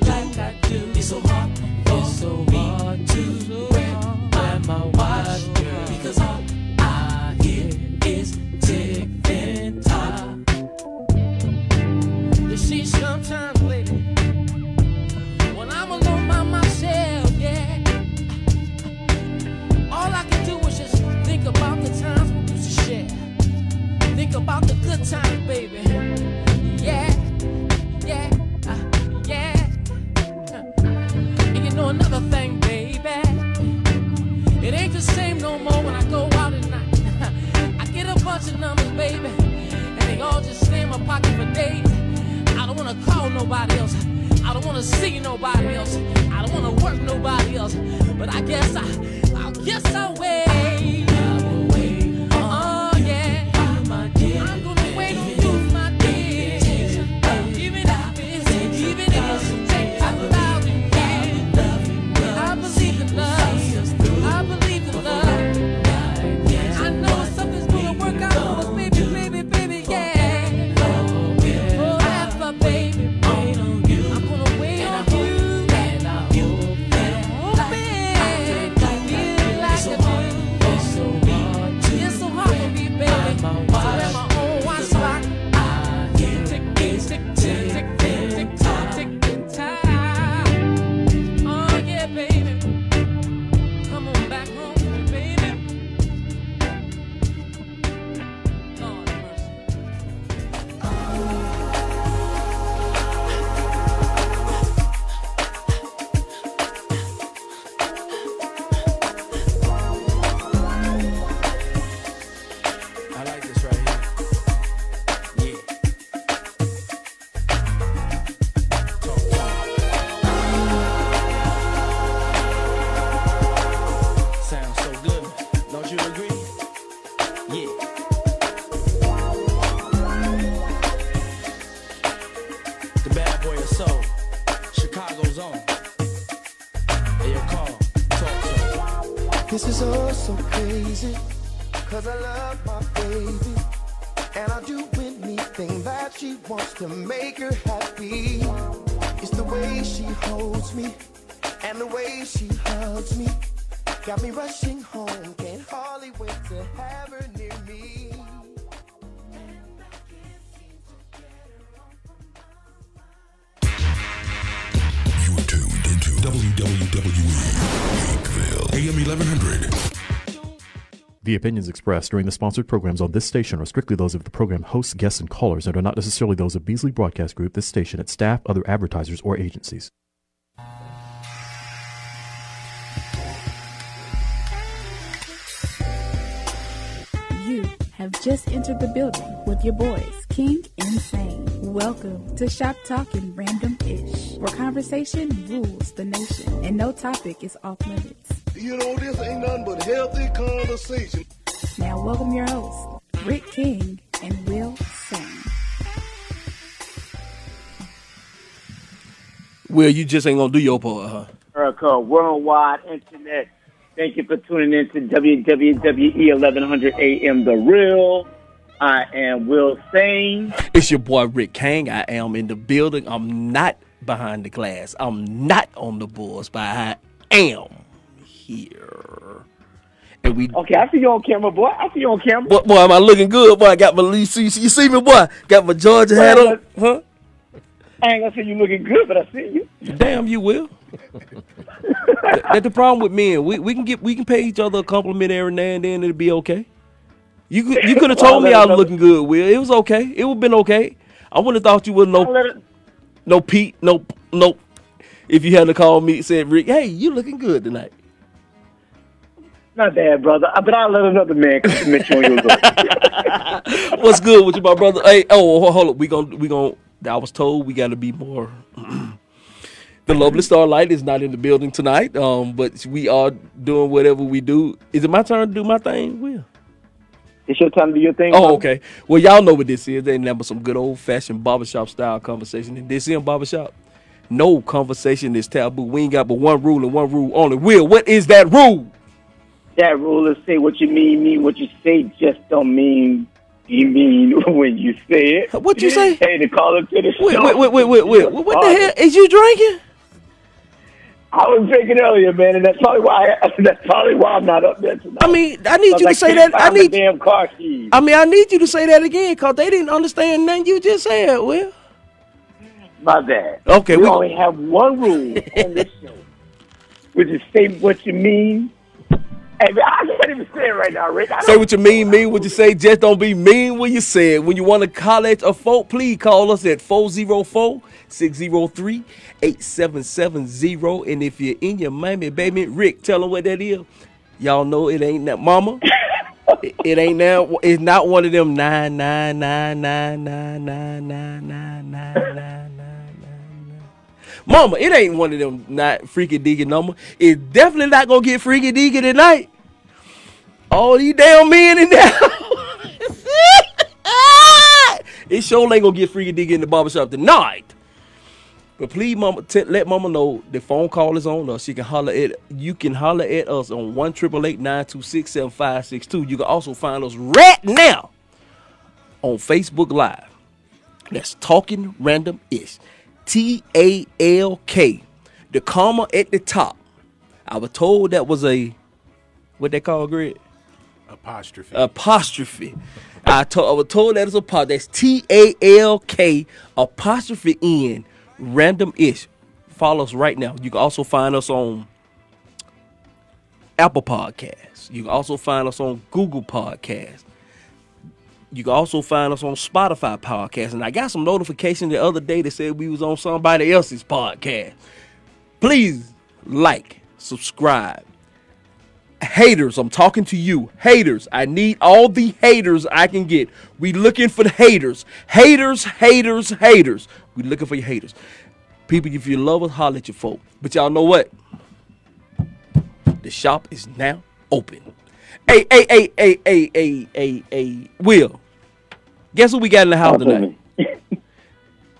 like I do. It's so hard, it's so hard to wear my watch, girl, because all I hear is ticking time. You see, sometimes, lady, when I'm alone by myself, yeah, all I can do is just think about the times we used to share. Think about the good times, baby. I don't wanna call nobody else. I don't wanna see nobody else. I don't wanna work nobody else. But I guess I, I guess I'll wait. Opinions expressed during the sponsored programs on this station are strictly those of the program hosts, guests, and callers and are not necessarily those of Beasley Broadcast Group, this station, its staff, other advertisers, or agencies. You have just entered the building with your boys, King Insane. Welcome to Shop Talking Random Ish, where conversation rules the nation and no topic is off limits. You know, this ain't nothing but healthy conversation. Now, welcome your hosts, Rick King and Will Sane. Will, you just ain't gonna do your part, huh? America Worldwide Internet. Thank you for tuning in to WWE 1100 AM The Real. I am Will Sane. It's your boy Rick Kang. I am in the building. I'm not behind the glass. I'm not on the boards, but I am here. And we Okay, I see you on camera, boy. I see you on camera. boy, boy, am I looking good? Boy, I got my you see, you see me, boy? Got my Georgia hat on, huh? I ain't gonna say you looking good, but I see you. Damn, you will. That- That's the problem with men. We we can get we can pay each other a compliment every now and then. It'll be okay. You could you could have Well, told me I was looking good, Will. It was okay. It would have been okay. I wouldn't have thought you was I'll no no Pete, no no. If you hadn't called me said, Rick, hey, you looking good tonight. Not bad, brother. Uh, But I'll let another man compliment you on your look. What's good with you, my brother? Hey, oh, hold, up. We gon' we gon' I was told we got to be more. the lovely Starlight is not in the building tonight, um, but we are doing whatever we do. Is it my turn to do my thing, Will? It's your time to do your thing. Oh, okay. Well, y'all know what this is. They never some good old fashioned barbershop style conversation. And this in barbershop, no conversation is taboo. We ain't got but one rule and one rule only. Will, what is that rule? That rule is say what you mean, mean what you say. Just don't mean you mean when you say it. What you say? Hey, to call up to the Wait, show. wait, wait, wait, wait, wait. What the hell is you drinking? I was drinking earlier, man, and that's probably why. I, that's probably why I'm not up there tonight. I mean, I need you to say that. I need. damn car keys. I mean, I need you to say that again because they didn't understand nothing you just said. Will. My bad. Okay, we, we- only have one rule on this show, which is say what you mean. Hey, man, I can't even say it right now, Rick. Say what you mean, mean what you say. Just don't be mean when you say it. When you want to college a folk, please call us at 404-603-8770. And if you're in your mommy, baby, Rick, tell them what that is. Y'all know it ain't that mama. it, it ain't now. It's not one of them nine nine nine nine nine nine nine nine nine. Mama, it ain't one of them not freaky diggy number. It's definitely not gonna get freaky diggy tonight. All these damn men in there. it sure ain't gonna get freaky diggy in the barbershop tonight. But please, mama, t- let mama know the phone call is on us. She can holler at you can holler at us on one triple eight nine two six seven five six two. You can also find us right now on Facebook Live. That's talking random ish. T A L K. The comma at the top. I was told that was a what they call grid? Apostrophe. apostrophe. I, to, I was told that is a part. That's T A L K apostrophe N random ish. Follow us right now. You can also find us on Apple Podcasts. You can also find us on Google Podcasts. You can also find us on Spotify podcast. And I got some notification the other day that said we was on somebody else's podcast. Please like, subscribe, haters, I'm talking to you. Haters, I need all the haters I can get. We looking for the haters. Haters, haters, haters. We looking for your haters. People, if you love us, holler at your folk. But y'all know what? The shop is now open. Hey, hey, hey, hey, hey, hey, hey, hey, Will. Guess who we got in the house tonight?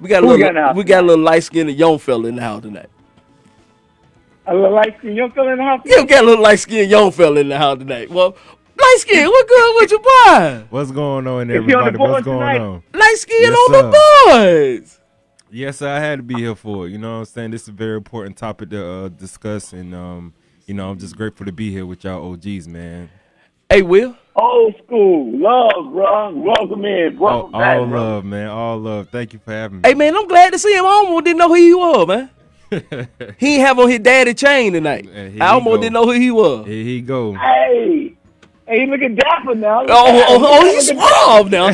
We got a Who we little, got in the house we got a little light skinned young fella in the house tonight. A little light skin young fella in the house. Yeah, we got a little light skinned young fella in the house tonight. Well, light skin, what good with your boy? What's going on, Is on everybody? What's going tonight? on? Light skin Yes, on the boys. Yes, I had to be here for it. You know what I'm saying? This is a very important topic to uh, discuss, and um, you know, I'm just grateful to be here with y'all OGs, man. Hey, Will. Old school love, bro. Welcome in, All, welcome oh, back, all bro. love, man. All love. Thank you for having me. Hey, man, I'm glad to see him. I almost didn't know who he was, man. he ain't have on his daddy chain tonight. And I almost didn't know who he was. Here he go. Hey, hey, he looking dapper now. Look Oh, at oh, him. oh, oh he's at suave now.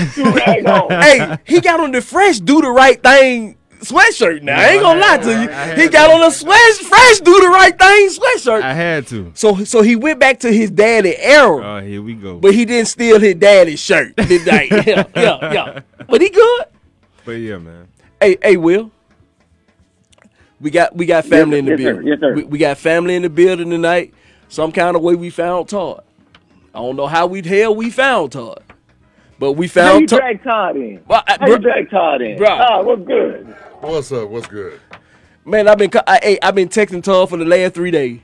Hey, he got on the fresh do the right thing sweatshirt now. I ain't gonna lie to you. He got on a sweat, fresh do the right thing sweatshirt. I had to. So so he went back to his daddy era, Oh, here we go. but he didn't steal his daddy's shirt. Midnight. yeah, yeah, yeah. But he good. But yeah, man. Hey, hey, Will. We got we got family in the Yes, sir. building. Yes, sir. We, we got family in the building tonight. Some kind of way we found Todd. I don't know how we hell we found Todd, but we How found you Todd. drag Todd in? Well, I- How you drag Todd in? Bruh. Todd, what's good? What's up? What's good? Man, I've been I, hey, I've been texting Todd for the last three days.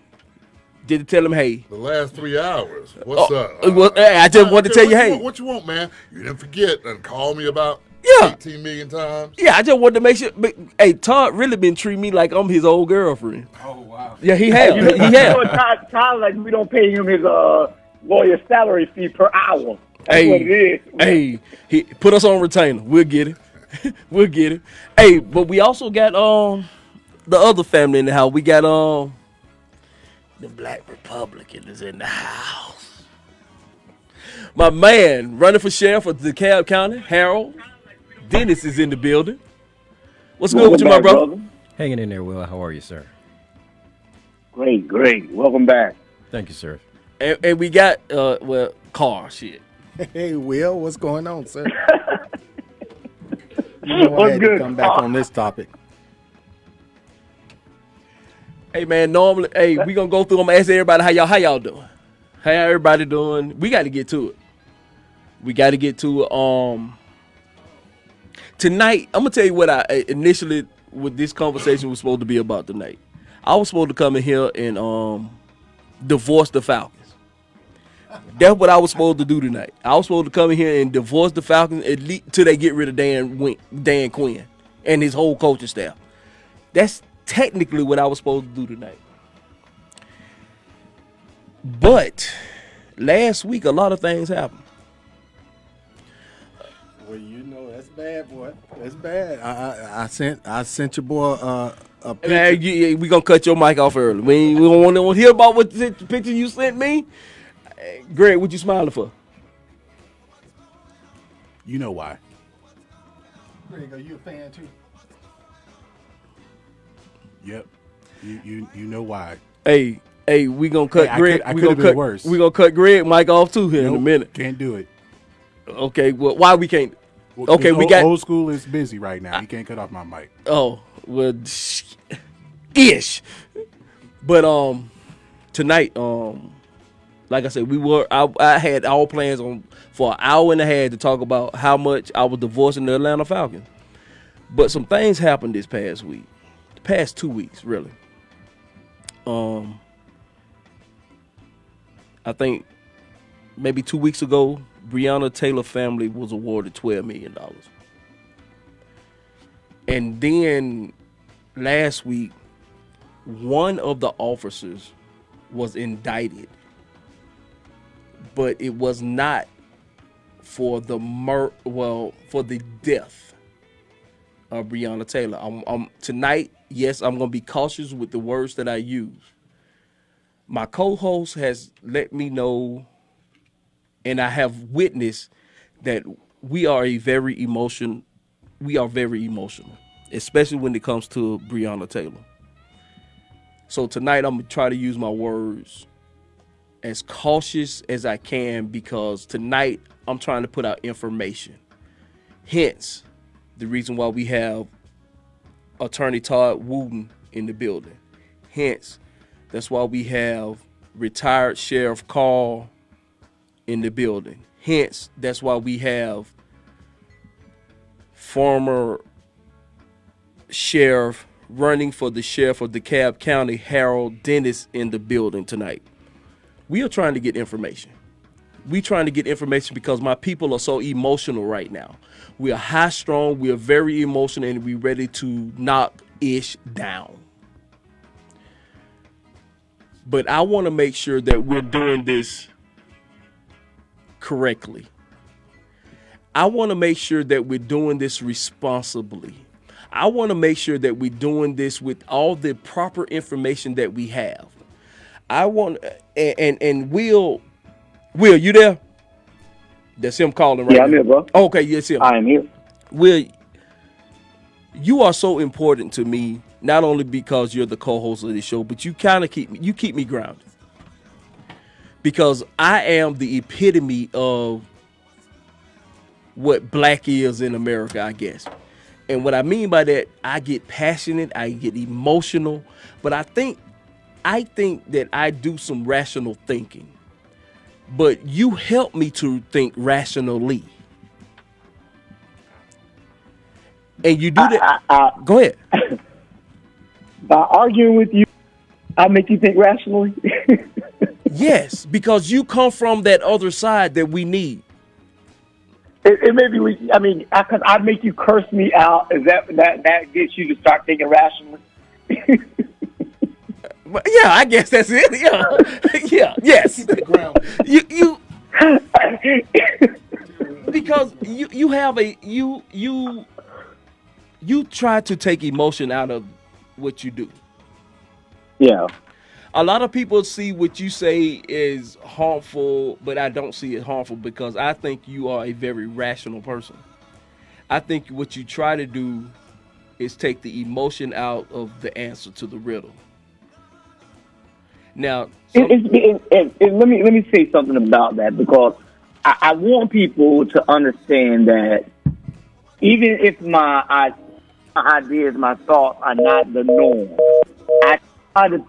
Did to tell him, hey, The last three hours. What's Oh, up? uh, well, hey, I just wanted to tell you, what hey. want- what you want, man? You didn't forget and call me about Yeah. 18 million times. yeah, I just wanted to make sure. But, hey, Todd really been treating me like I'm his old girlfriend. Oh wow. Yeah, he has. You know, he you know. Todd, Todd, like we don't pay him his uh lawyer salary fee per hour. That's what it Hey, hey, he put us on retainer. We'll get it. we'll get it. Hey, but we also got um the other family in the house. We got um the Black Republican is in the house. My man running for sheriff of DeKalb County, Harold Dennis is in the building. What's good with you, my Welcome brother? Hanging in there, Will. How are you, sir? Great, great. Welcome back. Thank you, sir. And, and we got uh well car shit. Hey, Will, what's going on, sir? you know I What's good? to come back on this topic. Hey man, normally, hey, we gonna go through them. Ask everybody how y'all how y'all doing. How everybody doing? We got to get to it. We got to get to it. Um, tonight, I'm gonna tell you what I I initially what this conversation was supposed to be about tonight. I was supposed to come in here and um divorce the Falcons, That's what I was supposed to do tonight. I was supposed to come in here and divorce the Falcons at least till they get rid of Dan Win- Dan Quinn and his whole coaching staff. That's technically what I was supposed to do tonight. But last week, a lot of things happened. Well, you know that's bad, boy. That's bad. I I, I sent I sent your boy uh, a picture. Man, you, we gonna cut your mic off early. We, we don't want to hear about what the picture you sent me. Hey, Greg, what you smiling for? You know why? Greg, are you a fan too? Yep. You you you know why? Hey, hey, we gonna cut Hey, I Greg. could- I we could've gonna cut. worse. We gonna cut Greg Mike off too here in a minute. Can't do it. Okay, well, why we can't? Well, okay, 'cause we old, got. old school is busy right now. He can't cut off my mic. Oh, well, sh- ish. But um, tonight, um, like I said, we were. I, I had all plans on for an hour and a half to talk about how much I was divorcing the Atlanta Falcons. But some things happened this past week, the past two weeks, really. Um, I think maybe two weeks ago, Breonna Taylor family was awarded twelve million dollars. And then last week, one of the officers was indicted, but it was not for the mur well for the death of Breonna Taylor. I'm, I'm tonight. Yes, I'm gonna be cautious with the words that I use. My co-host has let me know, and I have witnessed that we are a very emotion. We are very emotional, especially when it comes to Breonna Taylor. So tonight I'm gonna try to use my words as cautious as I can because tonight I'm trying to put out information. Hence, the reason why we have attorney Todd Wooten in the building. Hence, that's why we have retired Sheriff Carl in the building. Hence, that's why we have former sheriff running for the sheriff of DeKalb County, Harold Dennis, in the building tonight. We are trying to get information. We trying to get information because my people are so emotional right now. We are high strong, we are very emotional, and we're ready to knock ish down. But I want to make sure that we're doing this correctly. I want to make sure that we're doing this responsibly. I want to make sure that we're doing this with all the proper information that we have. I want and and, and Will, Will, you there? That's him calling right Yeah, I'm here, bro. Okay, yes, him. I am here. Will, you are so important to me, not only because you're the co-host of the show, but you kind of keep me, you keep me grounded. Because I am the epitome of what black is in America, I guess. And what I mean by that, I get passionate, I get emotional, but I think I think that I do some rational thinking. But you help me to think rationally. And you do that. Go ahead. By arguing with you, I make you think rationally. yes, because you come from that other side that we need. It, it may be. I mean, I, cause I make you curse me out. Is that that that gets you to start thinking rationally? But yeah, I guess that's it. Yeah, yeah, yes. you you because you you have a you you you try to take emotion out of what you do. Yeah. A lot of people see what you say is harmful, but I don't see it harmful because I think you are a very rational person. I think what you try to do is take the emotion out of the answer to the riddle. Now, It, it, it, it, it- let me let me say something about that because I, I want people to understand that even if my, I, my ideas, my thoughts are not the norm, I try to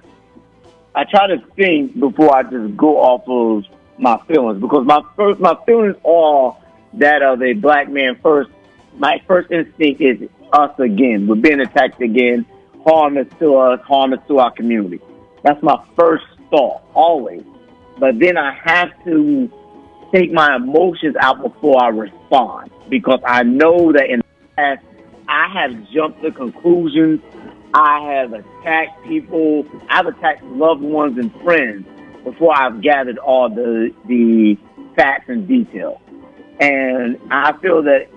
I try to think before I just go off of my feelings because my first my feelings are that of a black man first. My first instinct is us again. We're being attacked again. Harm is to us. Harm is to our community. That's my first thought, always. but then I have to take my emotions out before I respond because I know that in the past I have jumped to conclusions. I have attacked people. I've attacked loved ones and friends before I've gathered all the the facts and details. And I feel that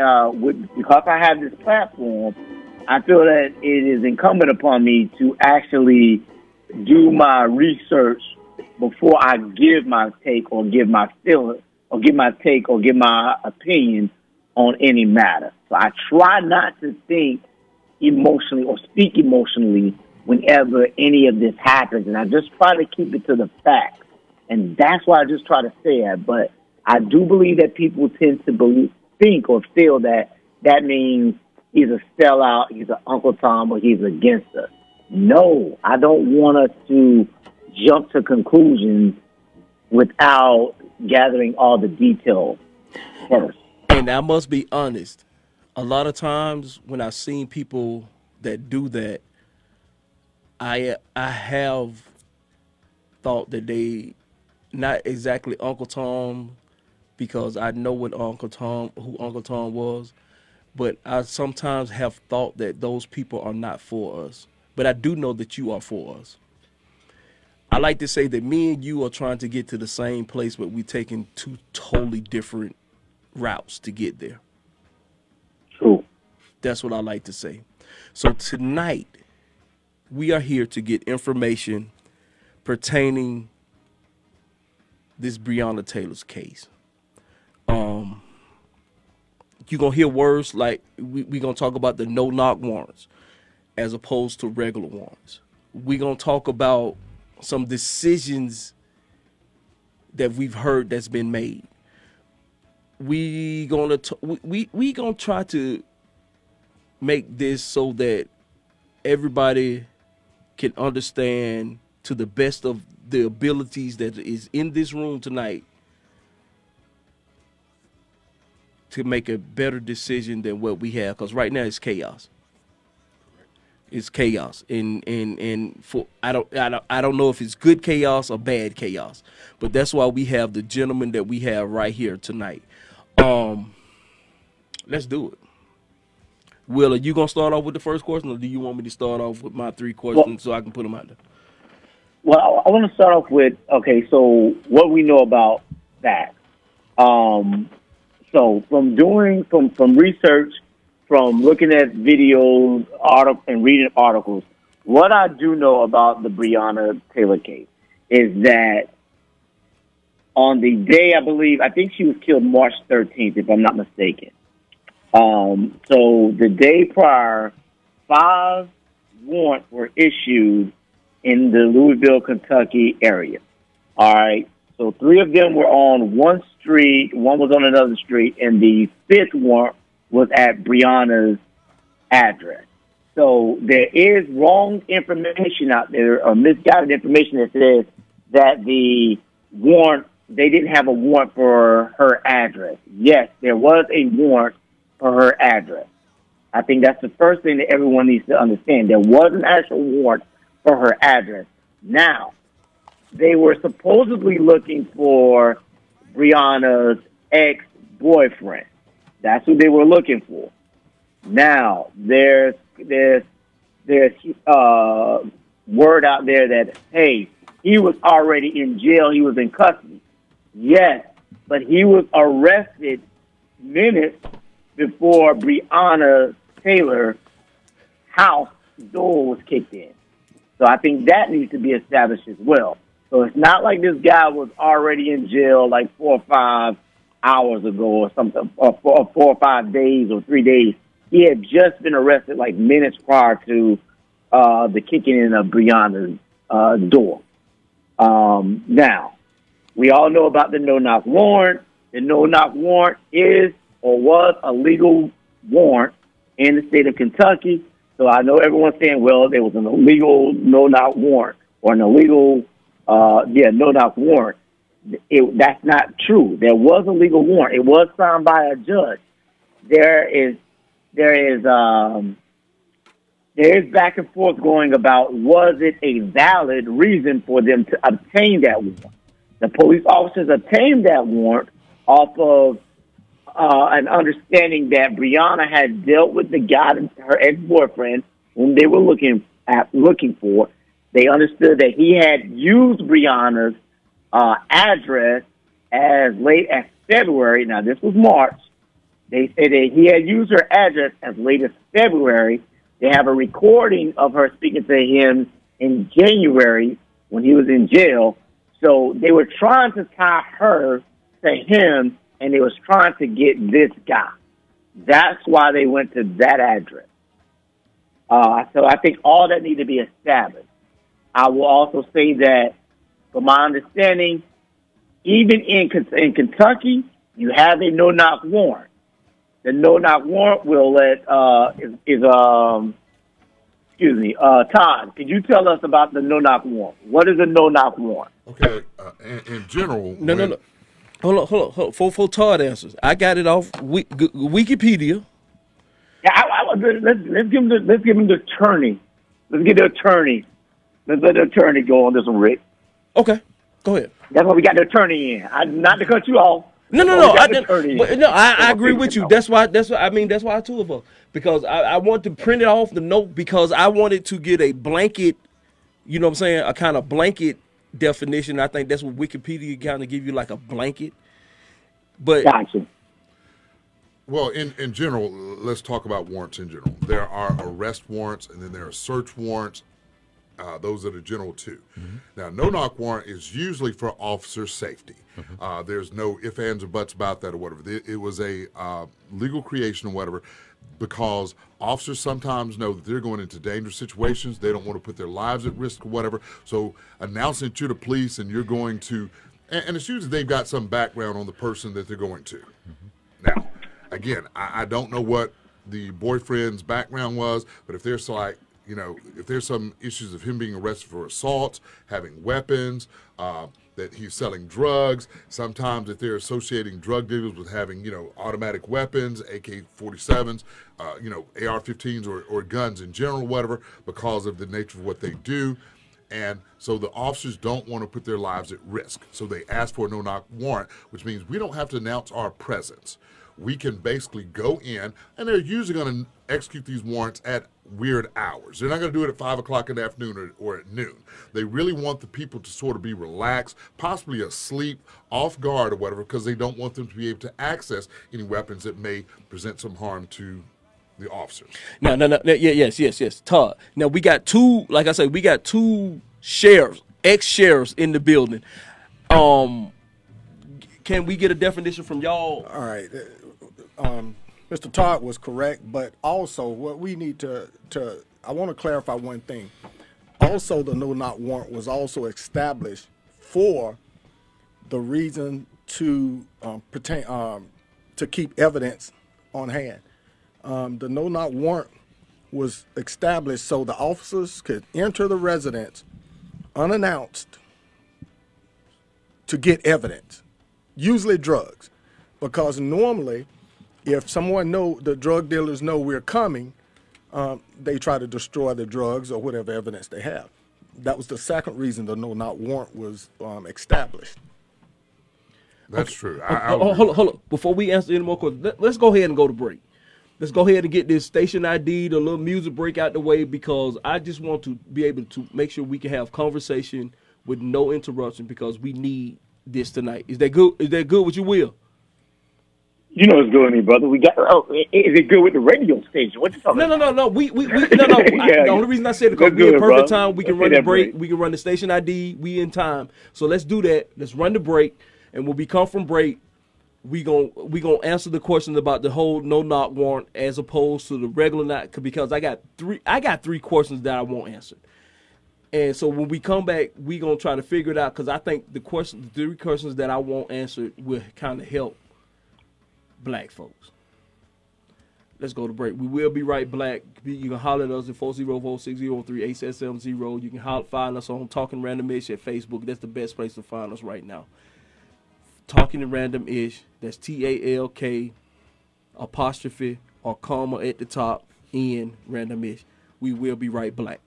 uh, with, because I have this platform, I feel that it is incumbent upon me to actually do my research before I give my take or give my feeling or give my take or give my opinion on any matter. So I try not to think emotionally or speak emotionally whenever any of this happens, and I just try to keep it to the facts. And that's why I just try to say that. But I do believe that people tend to believe, think or feel that that means he's a sellout, he's an Uncle Tom, or he's against us. No, I don't want us to jump to conclusions without gathering all the details first. And I must be honest. A lot of times when I've seen people that do that, I I have thought that they not exactly Uncle Tom because I know what Uncle Tom who Uncle Tom was, but I sometimes have thought that those people are not for us. But I do know that you are for us. I like to say that me and you are trying to get to the same place, but we're taking two totally different routes to get there. True. That's what I like to say. So tonight, we are here to get information pertaining this Breonna Taylor's case. Um, you're gonna hear words like we we gonna talk about the no knock warrants as opposed to regular ones. We're gonna talk about some decisions that we've heard that's been made. We gonna t- we we gonna try to make this so that everybody can understand to the best of the abilities that is in this room tonight to make a better decision than what we have because right now it's chaos it's chaos and and and for I don't, I don't I don't know if it's good chaos or bad chaos but that's why we have the gentleman that we have right here tonight um let's do it will are you gonna start off with the first question or do you want me to start off with my three questions so i can put them out there Well, I, I want to start off with okay. So, what we know about that? Um, so, from doing from from research, from looking at videos, article, and reading articles, what I do know about the Breonna Taylor case is that on the day I believe I think she was killed March 13th, if I'm not mistaken. Um, so the day prior, five warrants were issued in the Louisville, Kentucky area. All right. So three of them were on one street, one was on another street, and the fifth warrant was at Breonna's address. So there is wrong information out there, or misguided information that says that the warrant, they didn't have a warrant for her address. Yes, there was a warrant for her address. I think that's the first thing that everyone needs to understand. There was an actual warrant for her address. Now, they were supposedly looking for Breonna's ex boyfriend. That's what they were looking for. Now, there's there's there's uh, word out there that hey, he was already in jail. He was in custody. Yes, but he was arrested minutes before Breonna Taylor house door was kicked in. So I think that needs to be established as well. So it's not like this guy was already in jail like four or five hours ago or something, or four, or four or five days or three days. He had just been arrested like minutes prior to uh, the kicking in of Breonna's uh, door. Um, now, we all know about the no-knock warrant. The no-knock warrant is or was a legal warrant in the state of Kentucky. So I know everyone's saying, well, there was an illegal no-knock warrant or an illegal, uh, yeah, no-knock warrant. It, that's not true. There was a legal warrant. It was signed by a judge. There is, there is, um, there is back and forth going about was it a valid reason for them to obtain that warrant. The police officers obtained that warrant off of uh, an understanding that Breonna had dealt with the guy, her ex-boyfriend, whom they were looking at, looking for. They understood that he had used Breonna's uh, address as late as February. Now, this was March. They said that he had used her address as late as February. They have a recording of her speaking to him in January when he was in jail. So they were trying to tie her to him, and they was trying to get this guy. That's why they went to that address. Uh, so I think all that need to be established. I will also say that, from my understanding, even in in Kentucky, you have a no knock warrant. The no knock warrant will let uh, is, is um excuse me uh, Todd. Could you tell us about the no knock warrant? What is a no knock warrant? Okay, uh, in, in general, No, no, no. Hold on, hold on, hold on. For, for Todd answers, I got it off Wi- G- Wikipedia. Yeah, I, I, let's let's give him the let's give him the attorney. Let's get the attorney. Let's let the attorney go on this one, Rick. Okay, go ahead. That's why we got the attorney in. I, not to cut you off. No, no, no. I, didn't- but, no, I, I agree with you. That's why. That's why. I mean, that's why I two of us because I, I want to print it off the note because I wanted to get a blanket. You know what I'm saying? A kind of blanket definition. I think that's what Wikipedia kind of give you like a blanket. But gotcha. Well, in, in general, let's talk about warrants in general. There are arrest warrants and then there are search warrants. Uh, those are the general 2 Now, no knock warrant is usually for officer safety. Uh, there's no ifs, ands, or buts about that or whatever. It, it was a uh, legal creation or whatever because officers sometimes know that they're going into dangerous situations. They don't want to put their lives at risk or whatever. So, announcing to the police and you're going to, and, and it's usually they've got some background on the person that they're going to. Now, again, I, I don't know what the boyfriend's background was, but if there's like, you know, if there's some issues of him being arrested for assault, having weapons, uh, that he's selling drugs, sometimes if they're associating drug dealers with having, you know, automatic weapons, AK 47s, uh, you know, AR 15s or, or guns in general, whatever, because of the nature of what they do. And so the officers don't want to put their lives at risk. So they ask for a no knock warrant, which means we don't have to announce our presence. We can basically go in, and they're usually going to execute these warrants at weird hours. They're not going to do it at 5 o'clock in the afternoon or, or at noon. They really want the people to sort of be relaxed, possibly asleep, off guard or whatever, because they don't want them to be able to access any weapons that may present some harm to the officers. No, no, no, no. Yeah, yes, yes, yes. Todd. Now we got two. Like I said, we got two sheriffs, ex sheriffs in the building. Um, can we get a definition from y'all? All right. Um, Mr. Todd was correct, but also what we need to to I want to clarify one thing. Also, the no knock warrant was also established for the reason to um, pertain um, to keep evidence on hand. Um, the no knock warrant was established so the officers could enter the residence unannounced to get evidence, usually drugs, because normally, if someone know the drug dealers know we're coming, um, they try to destroy the drugs or whatever evidence they have. That was the second reason the no knock warrant was um, established. That's true. Hold, hold, hold on, hold on. Before we answer any more questions, let, us go ahead and go to break. Let's go ahead and get this station ID, the little music break out the way because I just want to be able to make sure we can have conversation with no interruption because we need this tonight. Is that good? Is that good with you, Will? You know it's good with me, brother. We got. Oh, is it good with the radio station? What you talking No, about? no, no, no. We, we, we no, no. I- Yeah, the only reason I said it because we in perfect bro. time. We can Let's run the break. break. We can run the station ID. We in time. So let's do that. Let's run the break, and when we come from break, we gon' we gonna answer the questions about the whole no knock warrant as opposed to the regular knock because I got three. I got three questions that I won't answer. And so when we come back, we gonna try to figure it out because I think the question, the three questions that I won't answer will kind of help black folks. Let's go to break. We will be right back. You can holler at us at 404-603-8770. You can holler, find us on Talking Random Ish at Facebook. That's the best place to find us right now. Talking Random Ish. That's T-A-L-K apostrophe or comma at the top in Random Ish. We will be right back.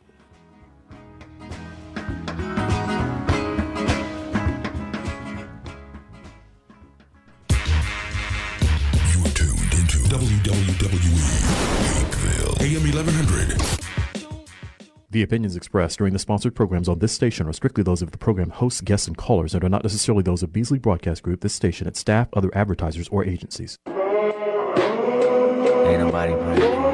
Hapeville. AM 1100. The opinions expressed during the sponsored programs on this station are strictly those of the program hosts, guests, and callers and are not necessarily those of Beasley Broadcast Group, this station, its staff, other advertisers, or agencies. Ain't nobody praying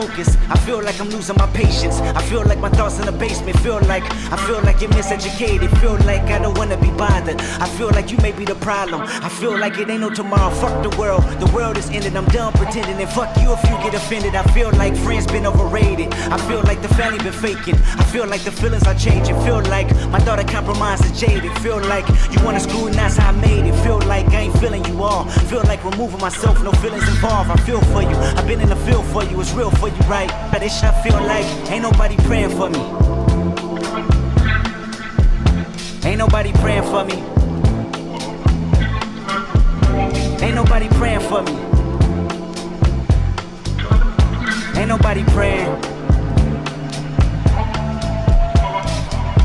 focus. I feel like I'm losing my patience. I feel like my thoughts in the basement. Feel like I feel like you're miseducated. Feel like I don't wanna be bothered. I feel like you may be the problem. I feel like it ain't no tomorrow. Fuck the world. The world is ended. I'm done pretending. And fuck you if you get offended. I feel like friends been overrated. I feel like the family been faking. I feel like the feelings are changing. Feel like my daughter compromised and jaded. Feel like you wanna that's how I made it. Feel like I ain't feeling you all. Feel like removing myself, no feelings involved. I feel for you. I've been in the field for you. It's real for you, right? But this shit I feel like ain't nobody praying for me. Ain't nobody praying for me. Ain't nobody praying for me. Ain't nobody praying.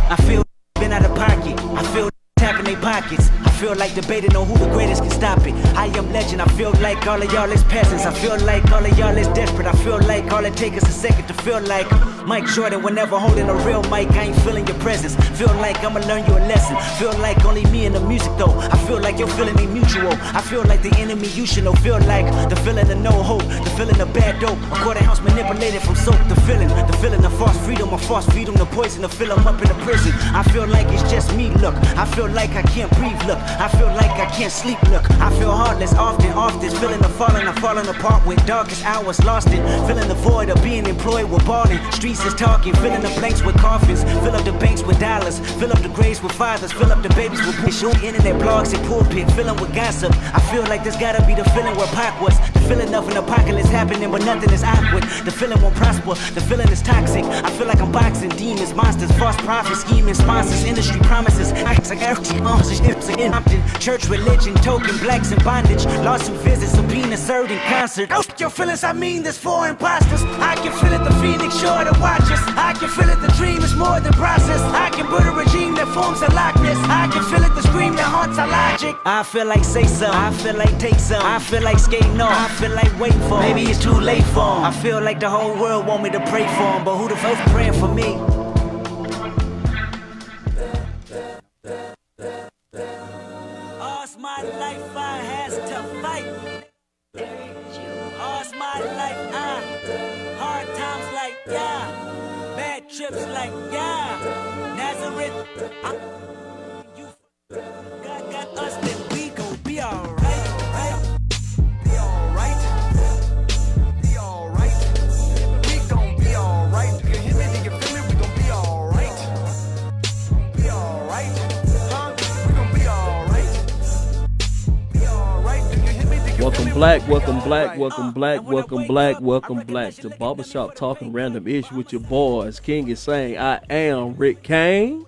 I feel been out of pocket. I feel tapping their pockets. Feel like debating on who the greatest can stop it. I am legend. I feel like all of y'all is peasants. I feel like all of y'all is desperate. I feel like all it takes is a second to feel like Mike Jordan. Whenever holding a real mic, I ain't feeling your presence. Feel like I'ma learn you a lesson. Feel like only me and the music though. I feel like your feeling ain't mutual. I feel like the enemy you should know. Feel like the feeling of no hope, the feeling of bad dope. A quarter house manipulated from soap. The feeling, the feeling of false freedom, a false freedom, the poison to fill 'em up in the prison. I feel like it's just me. Look, I feel like I can't breathe. Look, I feel like I can't sleep. Look, I feel heartless often, often. Feeling the falling, I'm falling apart with darkest hours lost in. Feeling the void of being employed with balling. Streets is talking, filling the blanks with coffins. Fill up the banks with dollars. Fill up the graves with fathers. Fill up the babies with bush. Internet blogs and pulpit. Filling with gossip. I feel like this gotta be the feeling where Pac was. The feeling of an apocalypse happening, but nothing is awkward. The feeling won't prosper. The feeling is toxic. I feel like I'm boxing demons, monsters, false prophets, scheming sponsors, industry promises. Acts like empty sponsorships in Compton. Church religion, token blacks in bondage. Lawsuit visits, subpoena served in concert. Out your feelings, I mean this for imposters. I can feel it, the phoenix sure to watch us. I can feel it, the dream is more than process. I can build a regime that forms a likeness. I can feel it, the scream that haunts our logic. I feel like say some. I feel like take some. I feel like skating off. I feel like wait for. Maybe it's too late for 'em. I feel like the whole world want me to pray for 'em, but who the fuck praying for me? All's my life I hard times like yeah, bad trips like yeah, Nazareth. I, you God got us, then Welcome black, welcome black, welcome black, welcome black, welcome black to Barbershop Talking Random Ish with your boys. King is saying, I am Rick Kane.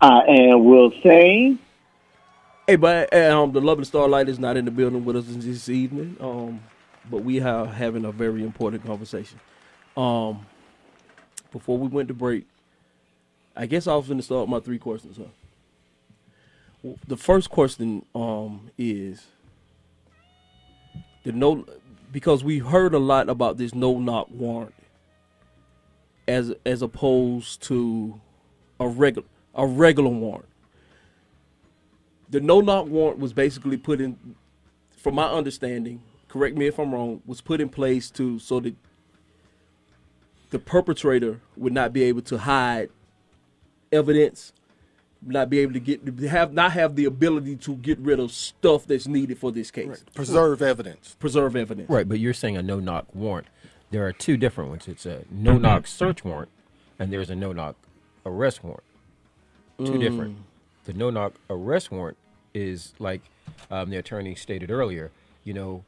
I am Will Sane. Hey, but um, the lovely Starlight is not in the building with us this evening. Um, but we are having a very important conversation. Um, before we went to break, I guess I was going to start my three questions. Huh? The first question um is the no because we heard a lot about this no knock warrant as as opposed to a regular a regular warrant. The no knock warrant was basically put in, from my understanding, correct me if I'm wrong, was put in place to so that the perpetrator would not be able to hide evidence not be able to get have not have the ability to get rid of stuff that's needed for this case. Preserve evidence. Preserve evidence. Right, but you're saying a no knock warrant. There are two different ones. It's a no knock search warrant, and there's a no knock arrest warrant. Two Mm. different. The no knock arrest warrant is like um, the attorney stated earlier. You know,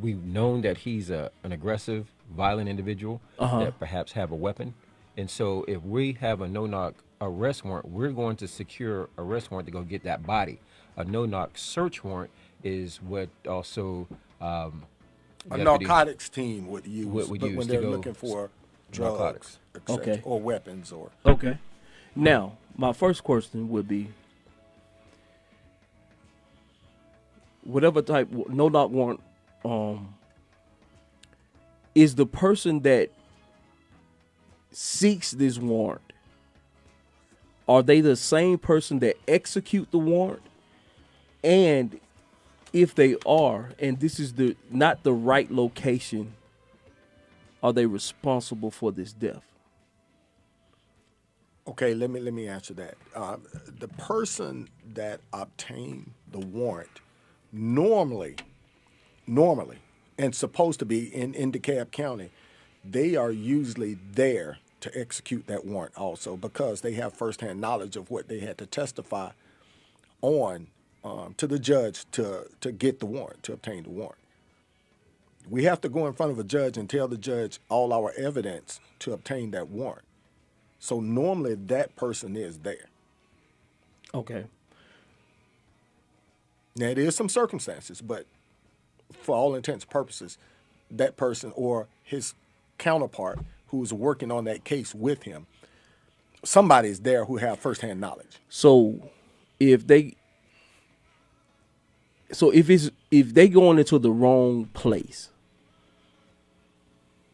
we've known that he's a, an aggressive, violent individual Uh-huh. that perhaps have a weapon, and so if we have a no knock arrest warrant, we're going to secure arrest warrant to go get that body. A no knock search warrant is what also um, A narcotics team would use, Would- would use when they're looking for drugs, narcotics. Okay. or weapons, or Okay. Now, my first question would be whatever type no knock warrant um is the person that seeks this warrant are they the same person that execute the warrant and if they are and this is the not the right location are they responsible for this death Okay, let me let me answer that. Uh, the person that obtained the warrant normally, normally, and supposed to be in, in DeKalb County, they are usually there to execute that warrant also because they have firsthand knowledge of what they had to testify on um, to the judge to to get the warrant to obtain the warrant. We have to go in front of a judge and tell the judge all our evidence to obtain that warrant. So normally that person is there. okay Now there is some circumstances, but for all intents and purposes, that person or his counterpart who's working on that case with him, somebody is there who have firsthand knowledge. So if they so if it's if they going into the wrong place,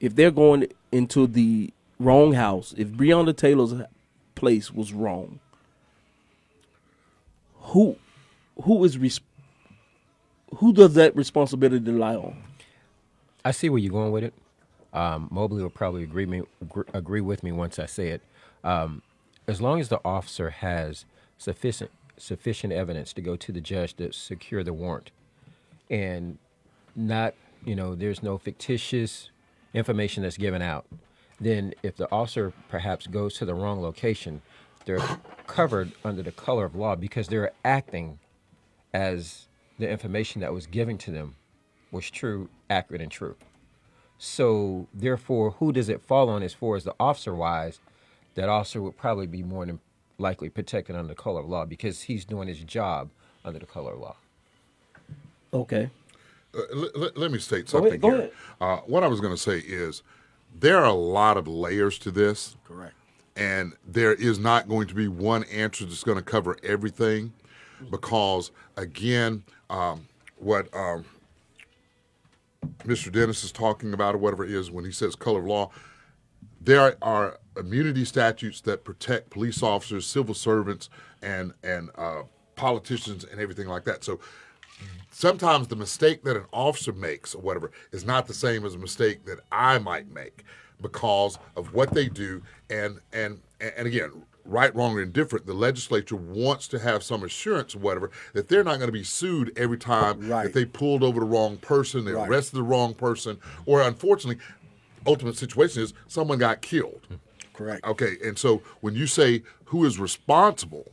if they're going into the wrong house, if Breonna Taylor's place was wrong, who who is res- who does that responsibility lie on? I see where you're going with it. Um, Mobley will probably agree me gr- agree with me once I say it. Um, as long as the officer has sufficient sufficient evidence to go to the judge to secure the warrant, and not you know there's no fictitious information that's given out, then if the officer perhaps goes to the wrong location, they're covered under the color of law because they're acting as the information that was given to them was true, accurate, and true. So therefore, who does it fall on as far as the officer wise? That officer would probably be more than likely protected under the color of law because he's doing his job under the color of law. Okay. Uh, let, let- let me state Go something ahead, go here. Uh, what I was going to say is there are a lot of layers to this. Correct. And there is not going to be one answer that's going to cover everything because, again, um, what um, Mr. Dennis is talking about, or whatever it is, when he says color of law, there are immunity statutes that protect police officers, civil servants, and and uh, politicians and everything like that. So sometimes the mistake that an officer makes or whatever is not the same as a mistake that I might make because of what they do. And and and again, right, wrong, or indifferent, the legislature wants to have some assurance or whatever that they're not going to be sued every time that they pulled over the wrong person, they Right. arrested the wrong person, or unfortunately, ultimate situation is someone got killed. Correct. Okay, and so when you say who is responsible,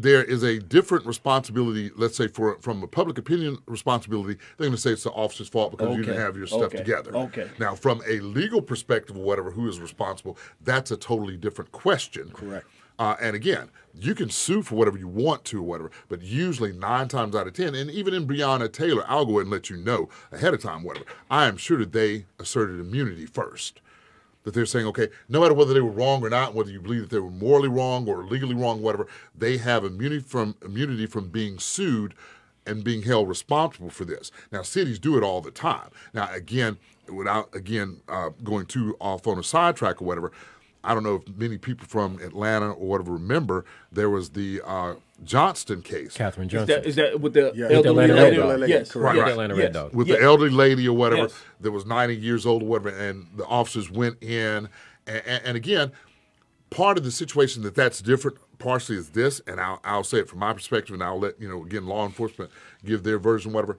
there is a different responsibility. Let's say for from a public opinion responsibility, they're going to say it's the officer's fault because you didn't have your stuff okay, together. okay. Now, from a legal perspective, or whatever, who is responsible? That's a totally different question. Correct. Uh, and again, you can sue for whatever you want to, or whatever, but usually nine times out of ten, and even in Breonna Taylor, I'll go ahead and let you know ahead of time, whatever. I am sure that they asserted immunity first. That they're saying, okay, no matter whether they were wrong or not, whether you believe that they were morally wrong or legally wrong, whatever, they have immunity from immunity from being sued and being held responsible for this. Now, cities do it all the time. Now, again, without again uh, going too off on a sidetrack or whatever, I don't know if many people from Atlanta or whatever remember there was the uh, Johnston case. Kathryn Johnston. Is that, is that with the Yeah. With the elderly Atlanta lady? Red Dog. Yes, Correct. Right, Yeah, right. Atlanta yes. Red Dog. with Yeah. the elderly lady or whatever Yes. that was 90 years old or whatever, and the officers went in. And, and, and again, part of the situation that that's different, partially is this, and I'll, I'll say it from my perspective, and I'll let you know again law enforcement give their version, whatever.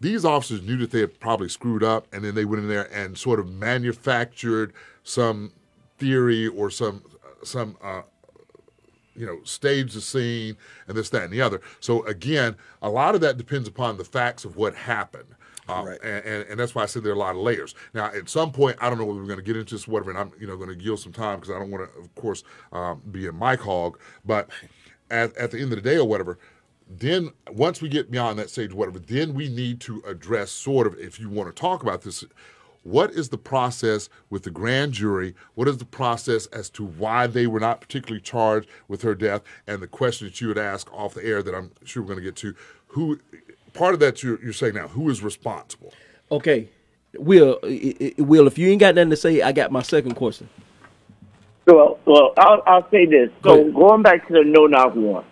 These officers knew that they had probably screwed up, and then they went in there and sort of manufactured some theory or some some uh, you know stage the scene and this that and the other. So again, a lot of that depends upon the facts of what happened. Um, and, and, and that's why I said there are a lot of layers. Now, at some point, I don't know whether we're going to get into this, whatever, and I'm you know going to yield some time because I don't want to, of course, um, be a mic hog. But at, at the end of the day, or whatever, then once we get beyond that stage, whatever, then we need to address sort of, if you want to talk about this, what is the process with the grand jury? What is the process as to why they were not particularly charged with her death? And the question that you would ask off the air that I'm sure we're going to get to, who part of that you're, you're saying now, who is responsible? Okay, Will, i- i- Will, if you ain't got nothing to say, I got my second question. Well, well, I'll, I'll say this. So going back to the no knock warrant.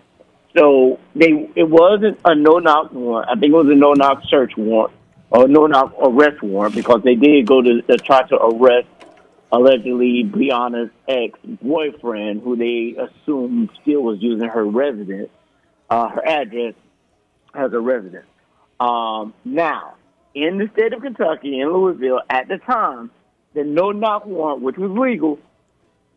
So they it wasn't a no knock warrant. I think it was a no knock search warrant or no knock arrest warrant because they did go to, to try to arrest allegedly Breonna's ex boyfriend, who they assumed still was using her residence, uh, her address as a residence. Um, now, in the state of Kentucky, in Louisville, at the time, the no knock warrant, which was legal,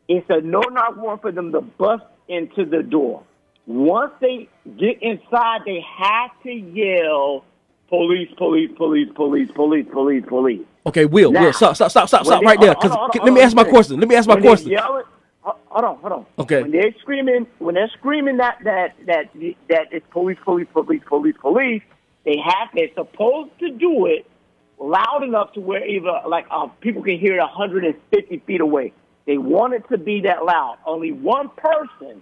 it's a no knock warrant for them to bust into the door. Once they get inside, they have to yell, police, police, police, police, police, police, police. Okay, Will, Now, Will, stop, stop, stop, stop, stop they- right there. hold on, 'cause- hold on, let me ask my question. Let me ask my question. yell it- ho- hold on, hold on. Okay. When they're screaming, when they're screaming that that that that it's police, police, police, police, police, they have they're supposed to do it loud enough to where either like uh, people can hear it 150 feet away. They want it to be that loud. Only one person,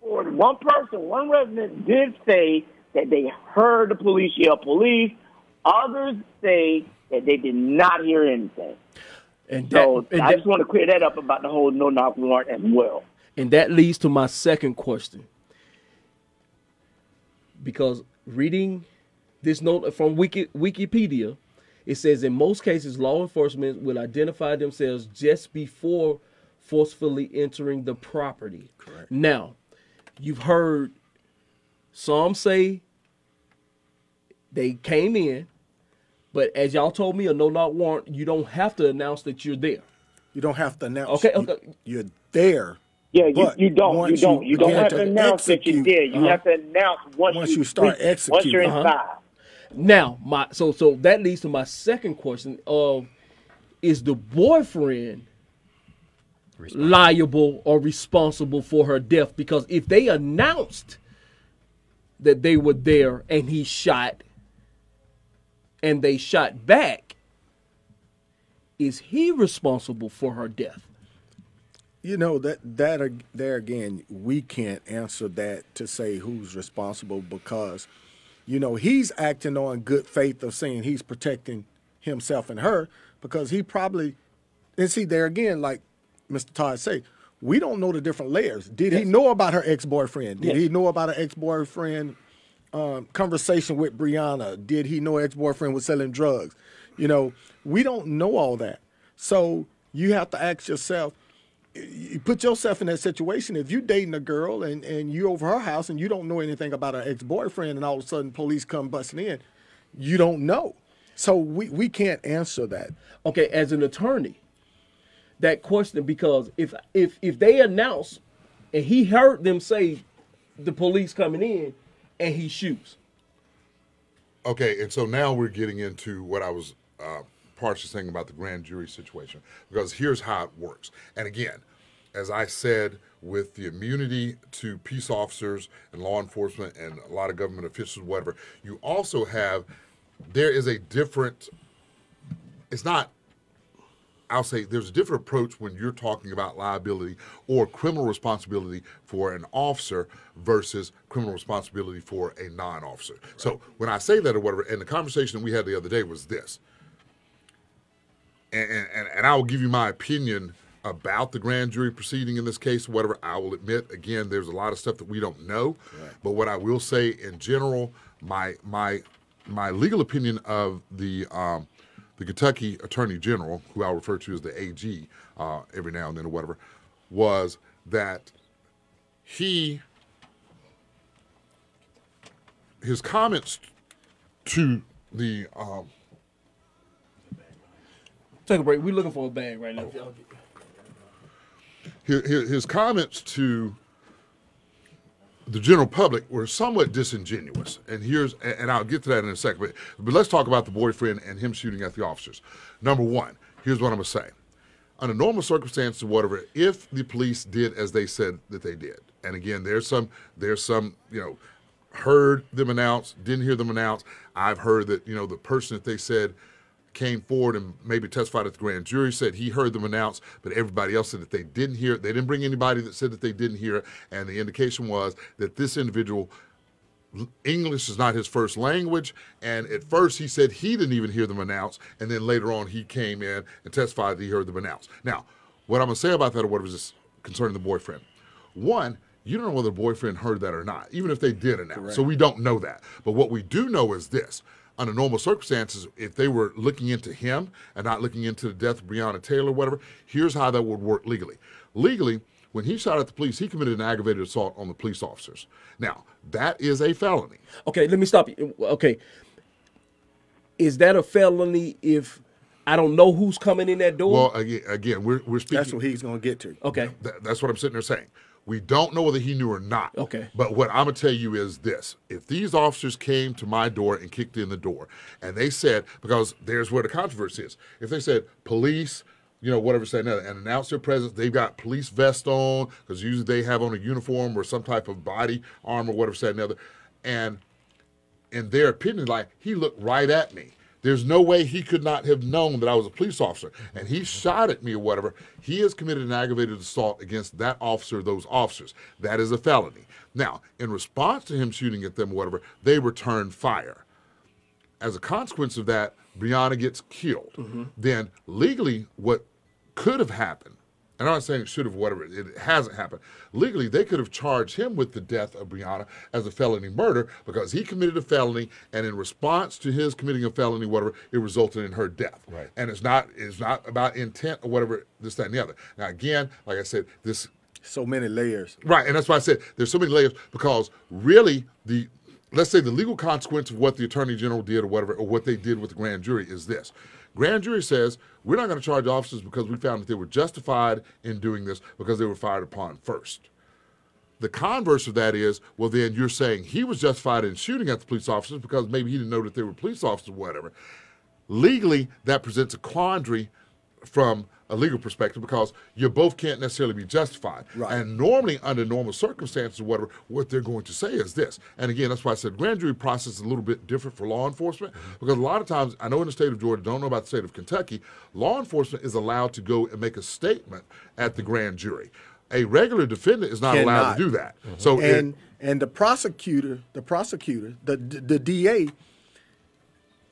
one person, one resident did say that they heard the police yell police. Others say that they did not hear anything. And So and I that- just want to clear that up about the whole no knock warrant as well. And that leads to my second question. Because reading this note from Wiki, Wikipedia, it says in most cases, law enforcement will identify themselves just before forcefully entering the property. Correct. Now, you've heard some say they came in, but as y'all told me, a no knock warrant, you don't have to announce that you're there. You don't have to announce. Okay, you- okay. You're there. Yeah, you, you don't. You don't. You, don't have to announce that you're there. You uh-huh. have to announce once, Once you start reach- Once you're executing. Uh-huh. inside. Now, my so so that leads to my second question of is the boyfriend liable or responsible for her death? Because if they announced that they were there and he shot and they shot back, is he responsible for her death? You know that that there again, we can't answer that to say who's responsible because, you know, he's acting on good faith of saying he's protecting himself and her because he probably, and see there again, like Mr. Todd say, we don't know the different layers. Did he know about her ex boyfriend? Did Yes. he know about her ex boyfriend? Um, conversation with Breonna. Did he know ex boyfriend was selling drugs? You know, we don't know all that. So you have to ask yourself, you put yourself in that situation. If you dating a girl and, and you over her house and you don't know anything about her ex boyfriend, and all of a sudden police come busting in, you don't know. So we, we can't answer that. Okay, as an attorney, that question because if if if they announce and he heard them say the police coming in and he shoots. Okay, and so now we're getting into what I was uh, partially saying about the grand jury situation, because here's how it works. And again, as I said, with the immunity to peace officers and law enforcement and a lot of government officials, whatever, you also have, there is a different, it's not I'll say there's a different approach when you're talking about liability or criminal responsibility for an officer versus criminal responsibility for a non-officer. So when I say that or whatever, and the conversation we had the other day was this, and, and, and I will give you my opinion about the grand jury proceeding in this case, whatever. I will admit, again, there's a lot of stuff that we don't know, but what I will say in general, my my my legal opinion of the um, the Kentucky Attorney General, who I'll refer to as the AG uh, every now and then or whatever, was that he his comments to the um, Take a break. We're looking for a bag right now. his his comments to the general public were somewhat disingenuous. And here's, and I'll get to that in a second. But, but let's talk about the boyfriend and him shooting at the officers. Number one, here's what I'm gonna say. Under normal circumstances or whatever, if the police did as they said that they did, and again, there's some, there's some, you know, heard them announce, didn't hear them announce. I've heard that, you know, the person that they said came forward and maybe testified at the grand jury said he heard them announce, but everybody else said that they didn't hear it. They didn't bring anybody that said that they didn't hear it. And the indication was that this individual, English is not his first language. And at first he said he didn't even hear them announce. And then later on he came in and testified that he heard them announce. Now, what I'm going to say about that or what was this concerning the boyfriend. One, you don't know whether the boyfriend heard that or not, even if they did announce. Correct. So we don't know that. But what we do know is this. Under normal circumstances, if they were looking into him and not looking into the death of Breonna Taylor, whatever, here's how that would work legally. Legally, when he shot at the police, he committed an aggravated assault on the police officers. Now, that is a felony. Okay, let me stop you. Okay. Is that a felony if I don't know who's coming in that door? Well, again, again we're, we're speaking. That's what he's going to get to. Okay. Th- that's what I'm sitting there saying. We don't know whether he knew or not. Okay. But what I'm gonna tell you is this: if these officers came to my door and kicked in the door, and they said, because there's where the controversy is, if they said police, you know, whatever say another, and announce their presence, they've got police vest on because usually they have on a uniform or some type of body armor, whatever say another, and in their opinion, like he looked right at me. There's no way he could not have known that I was a police officer. And he shot at me or whatever. He has committed an aggravated assault against that officer, those officers. That is a felony. Now, in response to him shooting at them or whatever, they returned fire. As a consequence of that, Breonna gets killed. Mm-hmm. Then legally, what could have happened, and I'm not saying it should have, whatever, it hasn't happened. Legally, they could have charged him with the death of Breonna as a felony murder because he committed a felony, and in response to his committing a felony, whatever, it resulted in her death. Right. And it's not it's not about intent or whatever, this, that, and the other. Now, again, like I said, this So many layers. Right, and that's why I said there's so many layers because really the let's say the legal consequence of what the attorney general did or whatever or what they did with the grand jury is this. Grand jury says we're not going to charge officers because we found that they were justified in doing this because they were fired upon first. The converse of that is, well, then you're saying he was justified in shooting at the police officers because maybe he didn't know that they were police officers or whatever. Legally, that presents a quandary from a legal perspective because you both can't necessarily be justified. Right. And normally, under normal circumstances or whatever, what they're going to say is this. And again, that's why I said grand jury process is a little bit different for law enforcement mm-hmm. because a lot of times, I know in the state of Georgia, don't know about the state of Kentucky, law enforcement is allowed to go and make a statement at the grand jury. A regular defendant is not allowed to do that. Mm-hmm. So it- and and the prosecutor, the prosecutor, the the DA,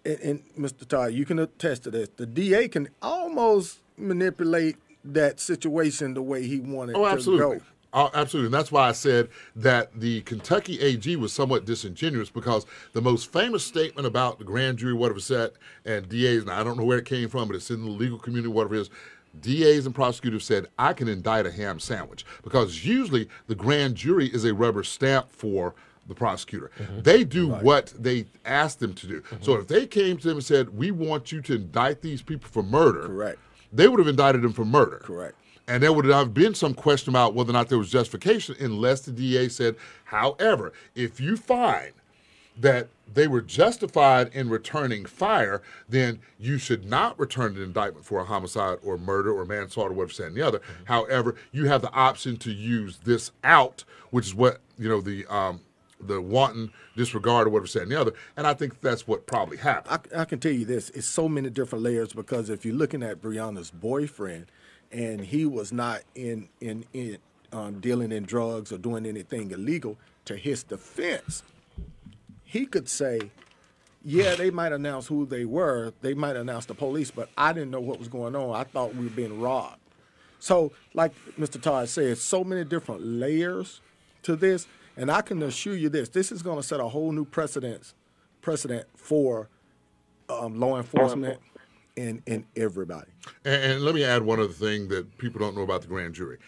and, and Mr. Todd, you can attest to this. The DA can almost manipulate that situation the way he wanted Oh, to absolutely. go. Oh, absolutely. And that's why I said that the Kentucky AG was somewhat disingenuous because the most famous statement about the grand jury, whatever said, and DAs, and I don't know where it came from, but it's in the legal community, whatever it is. DAs and prosecutors said, I can indict a ham sandwich because usually the grand jury is a rubber stamp for the prosecutor. Mm-hmm. They do what they ask them to do. So mm-hmm. if they came to them and said, We want you to indict these people for murder, Correct. They would have indicted him for murder. Correct. And there would have been some question about whether or not there was justification unless the DA said, however, if you find that they were justified in returning fire, then you should not return an indictment for a homicide or murder or manslaughter, whatever, say, and the other. However, you have the option to use this out, which is what, you know, the um, the wanton disregard or whatever, said and the other. And I think that's what probably happened. I, I can tell you this: it's so many different layers because if you're looking at Breonna's boyfriend, and he was not in in in um, dealing in drugs or doing anything illegal, to his defense, he could say, "Yeah, they might announce who they were, they might announce the police, but I didn't know what was going on. I thought we were being robbed." So, like Mr. Todd said, so many different layers to this, and I can assure you this: this is going to set a whole new precedent precedent for um, law enforcement and and everybody. And, and let me add one other thing that people don't know about the grand jury.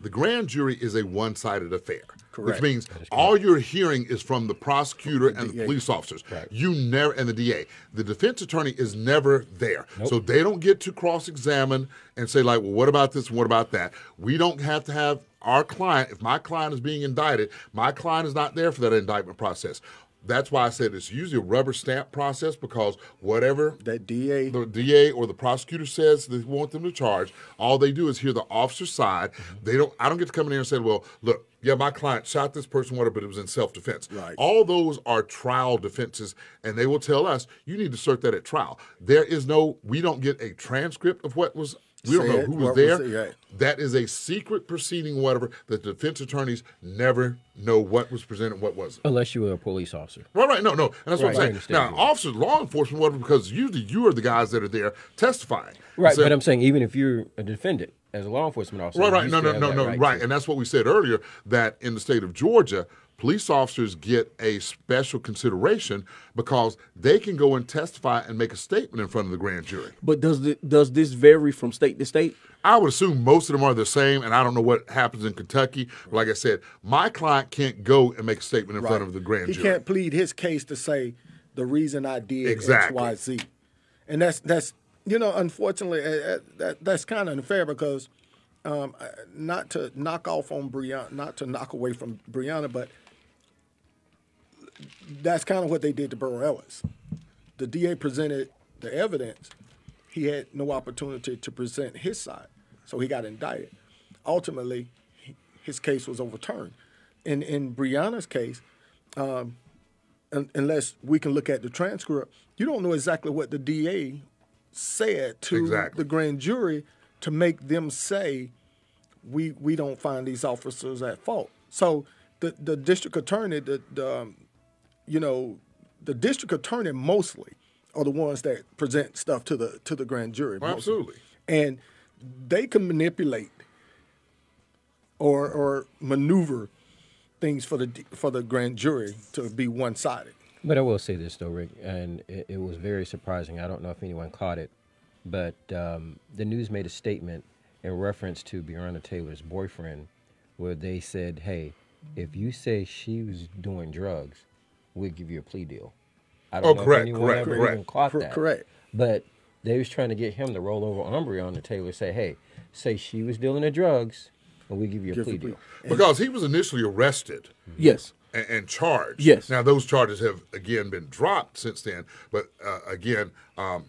The grand jury is a one sided affair. Correct. Which means all you're hearing is from the prosecutor and the police officers. You never and the DA. The defense attorney is never there. So they don't get to cross examine and say, like, well, what about this and what about that? We don't have to have our client, if my client is being indicted, my client is not there for that indictment process. That's why I said it's usually a rubber stamp process because whatever that DA, the DA or the prosecutor says they want them to charge, all they do is hear the officer's side. Mm-hmm. They don't. I don't get to come in here and say, "Well, look, yeah, my client shot this person, whatever, but it was in self-defense." Right. All those are trial defenses, and they will tell us you need to assert that at trial. There is no. We don't get a transcript of what was. We don't know Said, who was there. was it, right. That is a secret proceeding, whatever. The defense attorneys never know what was presented, what wasn't. Unless you were a police officer. Right, right, no, no, and that's Right, what I'm saying. understand Now, officers, law enforcement, whatever, because usually you are the guys that are there testifying. Right, So- but I'm saying even if you're a defendant as a law enforcement officer, right, right, no, no, no, no, right. right, and that's what we said earlier. That in the state of Georgia, police officers get a special consideration because they can go and testify and make a statement in front of the grand jury. But does it, does this vary from state to state? I would assume most of them are the same, and I don't know what happens in Kentucky. Like I said, my client can't go and make a statement in front of the grand he jury. He can't plead his case to say the reason I did Exactly. X, Y, Z, and that's that's you know unfortunately uh, uh, that that's kind of unfair because um, uh, not to knock off on Breonna, not to knock away from Breonna, but that's kind of what they did to Burrell Ellis. The DA presented the evidence. He had no opportunity to present his side, so he got indicted. Ultimately, his case was overturned. In in Breonna's case, um, un- unless we can look at the transcript, you don't know exactly what the DA said to Exactly. the grand jury to make them say we we don't find these officers at fault. So the the district attorney, the, the um, you know, the district attorney mostly are the ones that present stuff to the to the grand jury. mostly. Absolutely. and they can manipulate or or maneuver things for the for the grand jury to be one sided. But I will say this though, Rick, and it, it was very surprising. I don't know if anyone caught it, but um, the news made a statement in reference to Breonna Taylor's boyfriend, where they said, "Hey, if you say she was doing drugs, we'll give you a plea deal." I don't Oh, know correct, if anyone correct, ever correct. even caught Cor- that. correct. But they was trying to get him to roll over Umbria on the table and say, "Hey, say she was dealing the drugs, and we give you a Give plea you plea. deal." Because he was initially arrested. Yes. And, and charged. Yes. Now, those charges have, again, been dropped since then. But uh, again, um,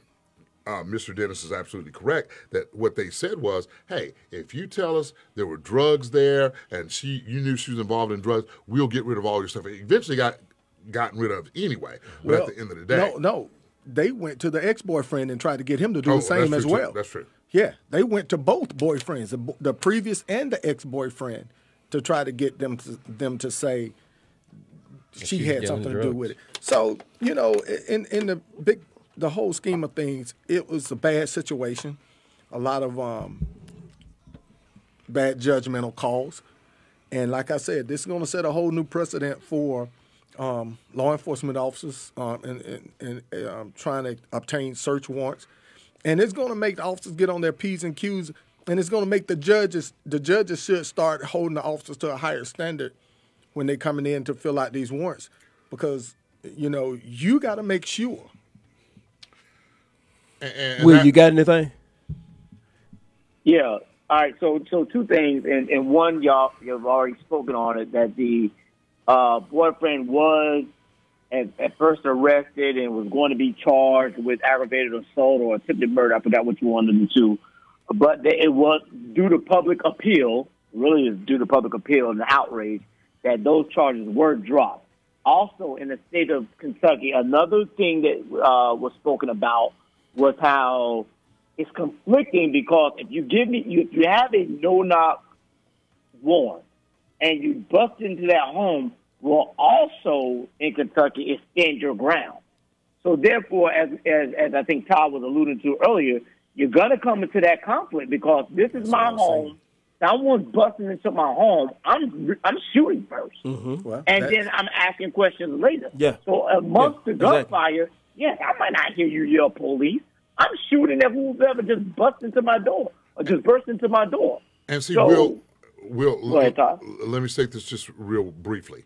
uh, Mr. Dennis is absolutely correct that what they said was, hey, if you tell us there were drugs there and she, you knew she was involved in drugs, we'll get rid of all your stuff. It eventually got gotten rid of anyway. But Well, at the end of the day, no, no, they went to the ex boyfriend and tried to get him to do Oh, the same as true, too. well. That's true. Yeah, they went to both boyfriends, the, the previous and the ex boyfriend, to try to get them to them to say she she's had something to do with it. So you know, in in the big the whole scheme of things, it was a bad situation. A lot of um, bad judgmental calls, and like I said, this is going to set a whole new precedent for um, law enforcement officers um, and, and, and um, trying to obtain search warrants, and it's going to make the officers get on their p's and q's, and it's going to make the judges the judges should start holding the officers to a higher standard when they're coming in to fill out these warrants, because you know you got to make sure. And, and Will, that- you got anything? Yeah. All right. So, so two things, and, and one, y'all, you've already spoken on it that the uh, boyfriend was at, at first arrested and was going to be charged with aggravated assault or attempted murder. I forgot which one of the two, but it was due to public appeal. Really, is due to public appeal and the outrage that those charges were dropped. Also, in the state of Kentucky, another thing that uh, was spoken about was how it's conflicting because if you give me, if you have a no knock warrant and you bust into that home, will also in Kentucky is stand your ground. So therefore, as, as as I think Todd was alluding to earlier, you're gonna come into that conflict because this is my home. Someone's busting into my home. I'm I'm shooting 1st Mm-hmm. Well, and then I'm asking questions later. Yeah. So amongst Yeah, the exactly. gunfire, yes, I might not hear you yell police. I'm shooting at whoever just bust into my door or just burst into my door. And see, So- Will, Will, Go ahead, Todd. let me state this just real briefly.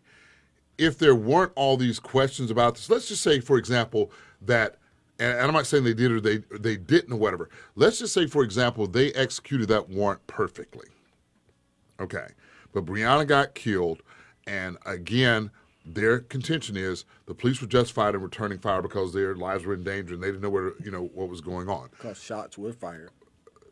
If there weren't all these questions about this, let's just say, for example, that, and I'm not saying they did or they they didn't or whatever. Let's just say, for example, they executed that warrant perfectly. Okay, but Breonna got killed, and again, their contention is the police were justified in returning fire because their lives were in danger and they didn't know where you know what was going on. Because shots were fired.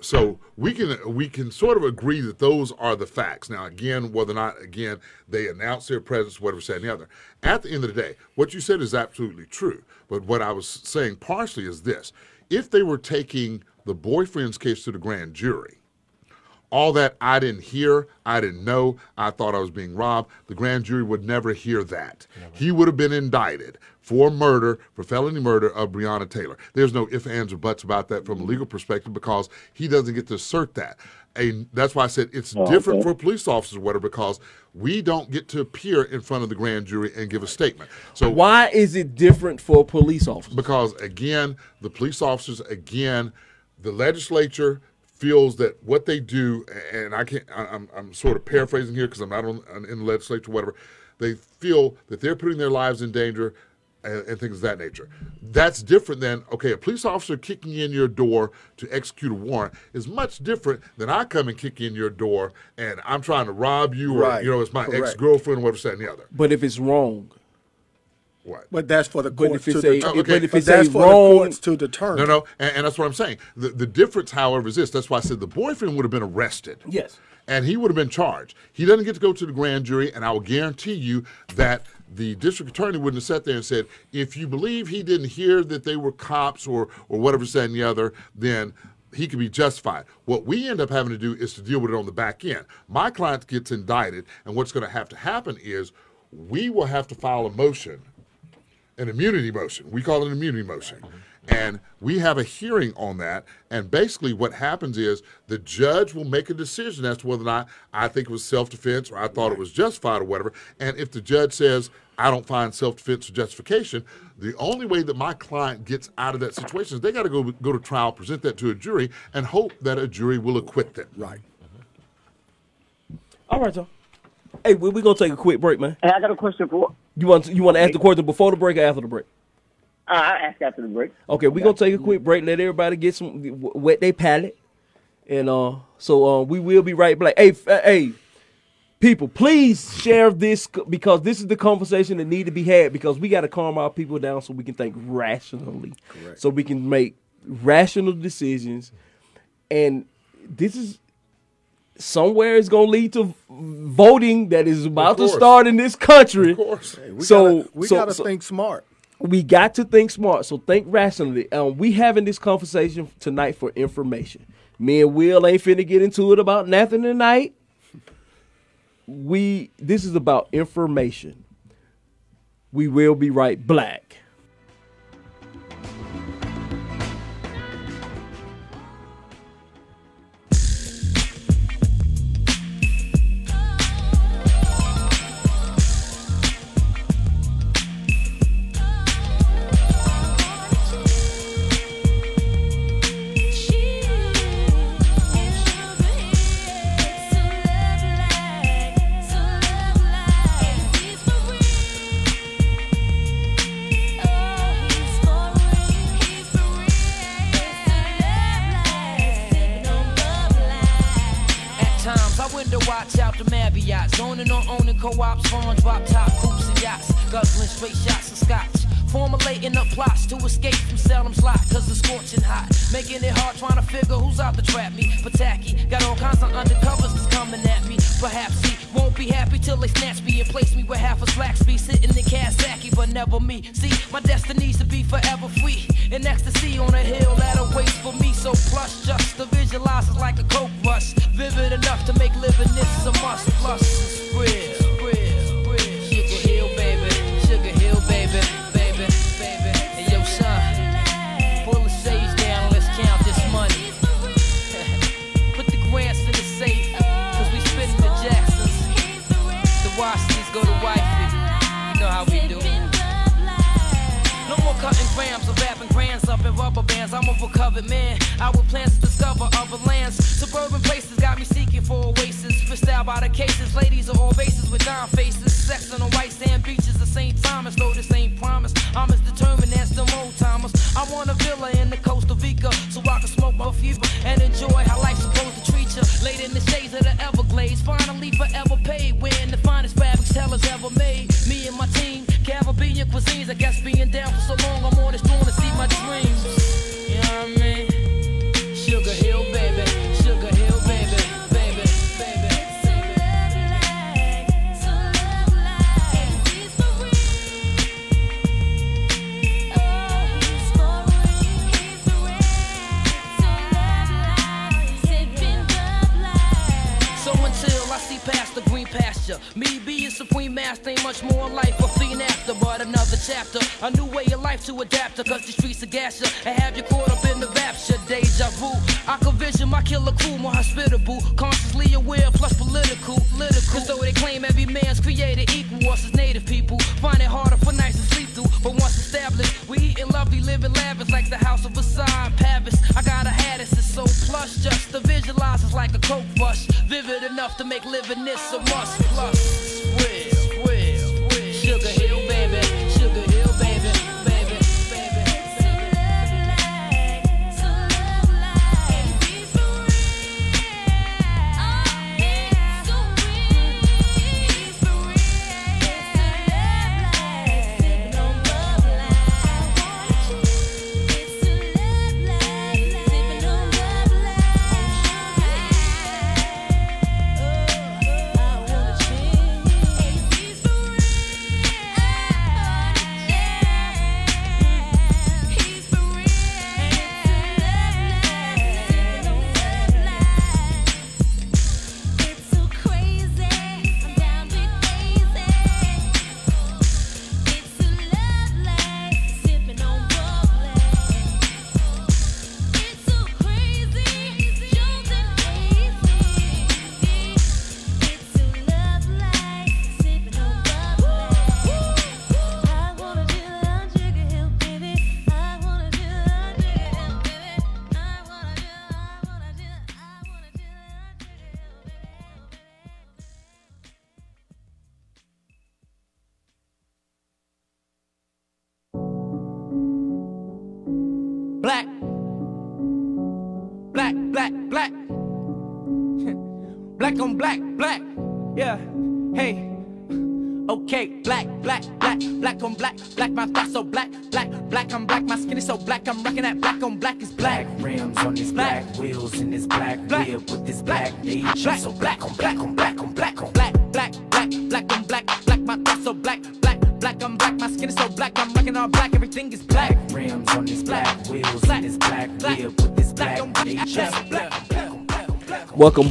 So we can we can sort of agree that those are the facts. Now, again, whether or not again they announce their presence, whatever said and the other. At the end of the day, what you said is absolutely true. But what I was saying partially is this: if they were taking the boyfriend's case to the grand jury, all that I didn't hear, I didn't know, I thought I was being robbed, the grand jury would never hear that. He would have been indicted for murder, for felony murder of Breonna Taylor. There's no ifs, ands, or buts about that from a legal perspective because he doesn't get to assert that. And that's why I said it's Oh, different okay. for police officers or whatever because we don't get to appear in front of the grand jury and give a statement. So Why is it different for police officers? because again, the police officers, again, the legislature feels that what they do, and I can't, I- I'm, I'm sort of paraphrasing here because I'm not on, on- in the legislature, whatever. They feel that they're putting their lives in danger and, and things of that nature. That's different than okay, a police officer kicking in your door to execute a warrant is much different than I come and kick in your door and I'm trying to rob you, or Right, you know, it's my ex girlfriend, whatever, said and the other. But if it's wrong, What? But that's for the But courts if to it's a- determine. but if it's that's a for wrong- the courts to determine. No, no, and, and that's what I'm saying. The, the difference, however, is this. That's why I said the boyfriend would have been arrested. Yes. And he would have been charged. He doesn't get to go to the grand jury, and I will guarantee you that the district attorney wouldn't have sat there and said, if you believe he didn't hear that they were cops or, or whatever said and the other, then he could be justified. What we end up having to do is to deal with it on the back end. My client gets indicted, and what's going to have to happen is we will have to file a motion an immunity motion. We call it an immunity motion. And we have a hearing on that. And basically, what happens is the judge will make a decision as to whether or not I think it was self defense or I thought it was justified or whatever. And if the judge says, I don't find self defense or justification, the only way that my client gets out of that situation is they got to go, go to trial, present that to a jury, and hope that a jury will acquit them. Right. all right, Tom. Hey, we we gonna take a quick break, man. And I got a question for. You want you want to ask the question before the break or after the break? Uh, I'll ask after the break. Okay, we're gonna take a quick break. Let everybody get some wet their palate, and uh, so uh, we will be right back. Hey, f- hey, people, please share this because this is the conversation that need to be had because we got to calm our people down so we can think rationally, Correct. so we can make rational decisions, and this is somewhere is gonna lead to voting that is about to start in this country. Of course. Hey, we so gotta, we so- gotta so- think smart. We got to think smart. So think rationally. Um, we having this conversation tonight for information. Me and Will ain't finna get into it about nothing tonight. We this is about information. We will be right black.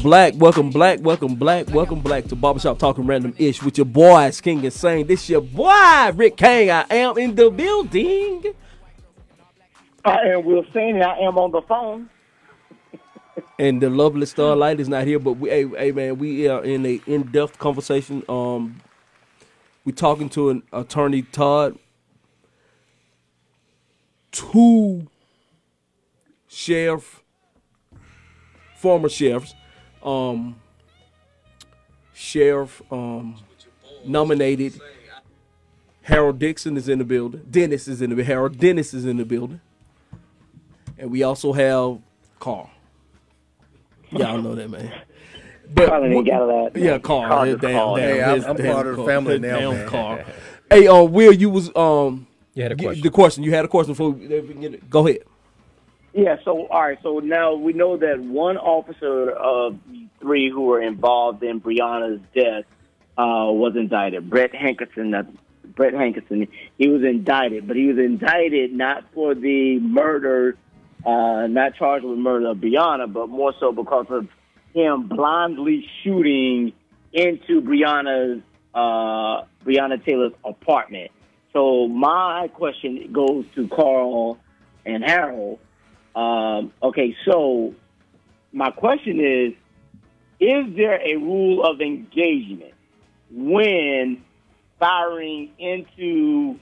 Black, welcome black, welcome black, welcome black to Barbershop Talking Random Ish with your boys King and Sane. This your boy Rick Kane. I am in the building. I am Will Sane. I am on the phone. And the lovely Starlight is not here, but we, hey, hey man, we are in a in-depth conversation. Um, we talking to an attorney Todd, two sheriff, former sheriffs, um, sheriff um, nominated. Harold Dixon is in the building. Dennis is in the Harold Dennis is in the building, and we also have Carl. Y'all know that man. Carl ain't got all that. Yeah, Carl. Carl his damn, Carl. damn, Hey, I'm- his I'm damn part of the family now, damn man. Carl. hey, um, Will, you was um. You had a y- question. The question you had a question for. Go ahead. Yeah, so all right, so now we know that one officer of the three who were involved in Breonna's death uh, was indicted. Brett Hankison, Brett Hankison, he was indicted, but he was indicted not for the murder, uh, not charged with murder of Breonna, but more so because of him blindly shooting into Breonna's uh, Breonna Taylor's apartment. So my question goes to Carl and Harold. Um, okay, so my question is: Is there a rule of engagement when firing into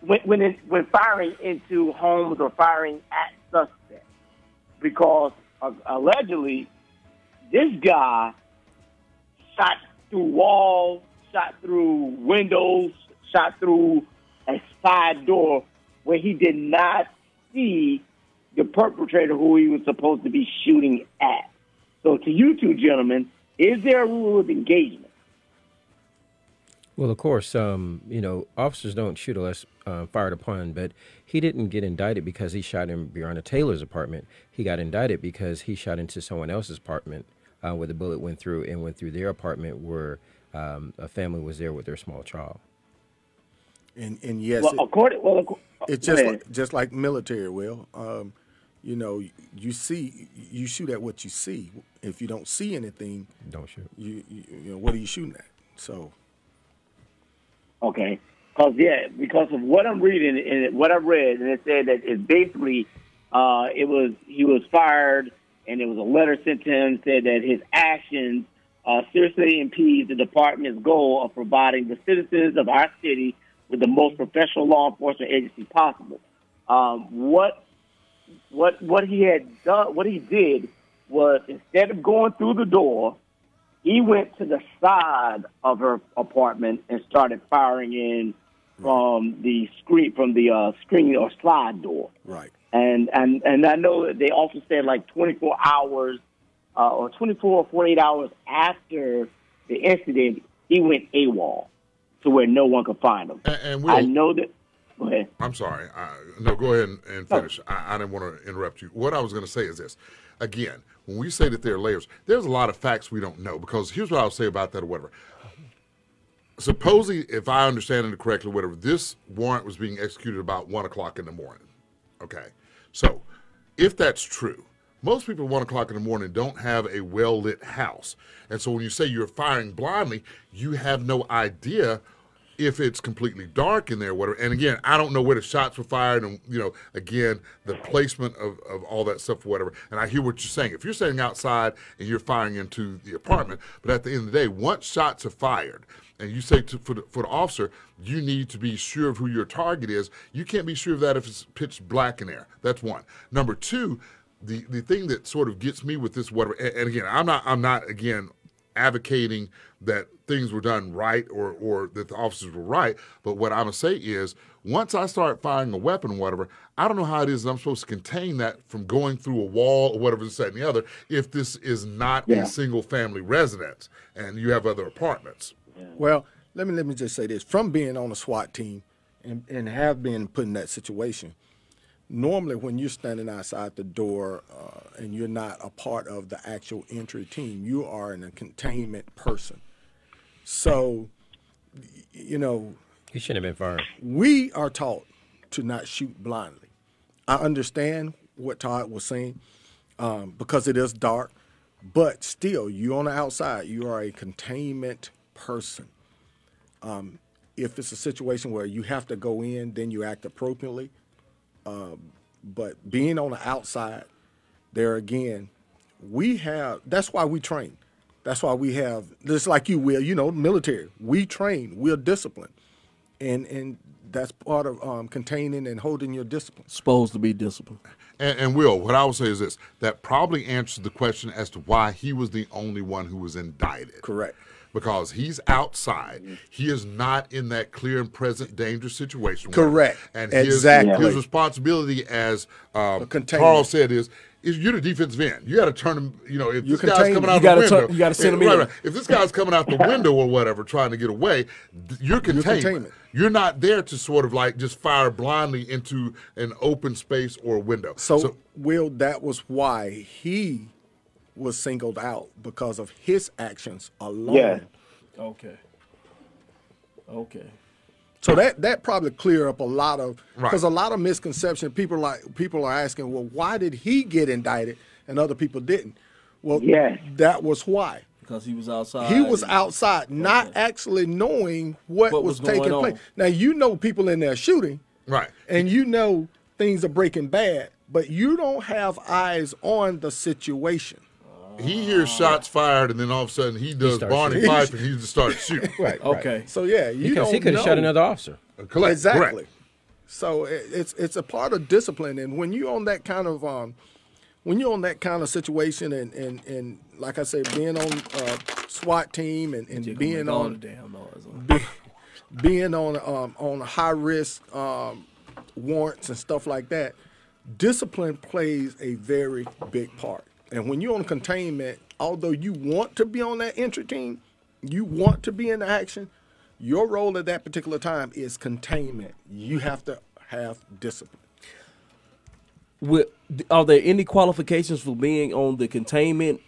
when when, it, when firing into homes or firing at suspects? Because uh, allegedly, this guy shot through walls, shot through windows, shot through a side door where he did not see the perpetrator who he was supposed to be shooting at. So, to you two gentlemen, is there a rule of engagement? Well, of course, um, you know, officers don't shoot unless uh, fired upon, but he didn't get indicted because he shot in Breonna Taylor's apartment. He got indicted because he shot into someone else's apartment uh, where the bullet went through and went through their apartment where um, a family was there with their small child. And and yes, Well, it- according- well, ac- it's just like, just like military. Will um, you know you see you shoot at what you see. If you don't see anything, don't shoot. You you, you know what are you shooting at? So Okay. Because yeah, because of what I'm reading and what I read, and it said that it's basically uh, it was he was fired, and there was a letter sent to him said that his actions uh, seriously impede the department's goal of providing the citizens of our city with the most professional law enforcement agency possible. Um, what what what he had done, what he did was instead of going through the door, he went to the side of her apartment and started firing in from the screen from the uh, screen or slide door. Right. And and and I know that they also said like 24 hours uh, or 24 or 48 hours after the incident, he went AWOL to where no one could find him. And, and I Will, know that. Go ahead. I'm sorry. I, no, go ahead and, and finish. I, I didn't want to interrupt you. What I was going to say is this. Again, when we say that there are layers, there's a lot of facts we don't know because here's what I'll say about that or whatever. Supposing, if I understand it correctly, whatever, this warrant was being executed about one o'clock in the morning. Okay. So if that's true, most people at one o'clock in the morning don't have a well lit house. And so when you say you're firing blindly, you have no idea if it's completely dark in there, whatever. And again, I don't know where the shots were fired, and you know, again, the placement of, of all that stuff, whatever. And I hear what you're saying. If you're standing outside and you're firing into the apartment, but at the end of the day, once shots are fired, and you say to, for the for the officer, you need to be sure of who your target is. You can't be sure of that if it's pitch black in there. That's one. Number two, the the thing that sort of gets me with this whatever, and, and again, I'm not I'm not again advocating that things were done right or, or that the officers were right. But what I'm going to say is once I start firing a weapon or whatever, I don't know how it is that I'm supposed to contain that from going through a wall or whatever, this, that, and the other, if this is not Yeah. a single family residence and you have other apartments. Well, let me let me just say this: from being on a SWAT team and, and have been put in that situation, normally when you're standing outside the door uh, and you're not a part of the actual entry team, you are in a containment person. So, you know, He shouldn't have been fired. we are taught to not shoot blindly. I understand what Todd was saying um, because it is dark, but still, you're on the outside, you are a containment person. Um, if it's a situation where you have to go in, then you act appropriately. Um, but being on the outside, there again, we have. That's why we train. That's why we have. Just like you will, you know, military. We train. We're disciplined, and and that's part of um, containing and holding your discipline. Supposed to be disciplined. And, and Will, what I would say is this: that probably answers the question as to why he was the only one who was indicted. Correct. Because he's outside, he is not in that clear and present dangerous situation. Correct. And his, Exactly. his responsibility, as um. Carl said, is is you're the defensive end. You got to turn him. You know, if You this guy's coming out the turn- window, you gotta send him right, in. right. If this guy's coming out the window or whatever, trying to get away, you're containment. containment. You're not there to sort of like just fire blindly into an open space or a window. So, Will, that was why he was singled out because of his actions alone. Yeah. Okay. Okay. So that that probably clear up a lot of Right. because a lot of misconception. People like people are asking, well, why did he get indicted and other people didn't? Well, Yes. that was why. Because he was outside. He was outside, not actually knowing what, What was, was going taking on. place. Now you know people in there shooting, right? And you know things are breaking bad, but you don't have eyes on the situation. He hears shots fired, and then all of a sudden he does starts Barney shooting. Fife, and he just starts shooting. Right. right. So yeah, you Because he don't could have shot another officer. Correct, Exactly. correct. So it's it's a part of discipline, and when you're on that kind of um, when you're on that kind of situation, and and and like I said, being on uh, SWAT team and, and being on the damn noise. be, being on um, on high risk um, warrants and stuff like that, discipline plays a very big part. And when you're on containment, although you want to be on that entry team, you want to be in the action, your role at that particular time is containment. You have to have discipline. With, are there any qualifications for being on the containment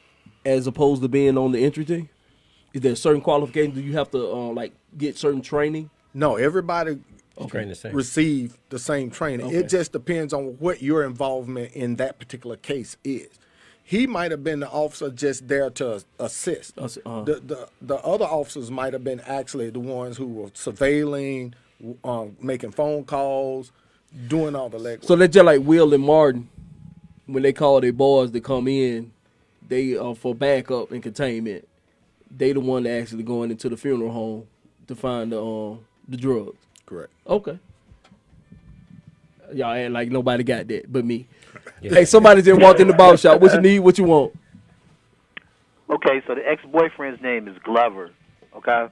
as opposed to being on the entry team? Is there certain qualifications? Do you have to uh, like get certain training? No, everybody Train the same. receive the same training. Okay. It just depends on what your involvement in that particular case is. He might have been the officer just there to assist. uh-huh. the, the the other officers might have been actually the ones who were surveilling, um, making phone calls, doing all the legwork. So that's just like Will and Martin when they call their boys to come in, they uh, for backup and containment. They the one that actually going into the funeral home to find the um, the drugs. Correct. Okay. Y'all ain't like nobody got that but me. Hey, somebody just walked in the barber shop. What you need? What you want? Okay, so the ex-boyfriend's name is Glover. Okay,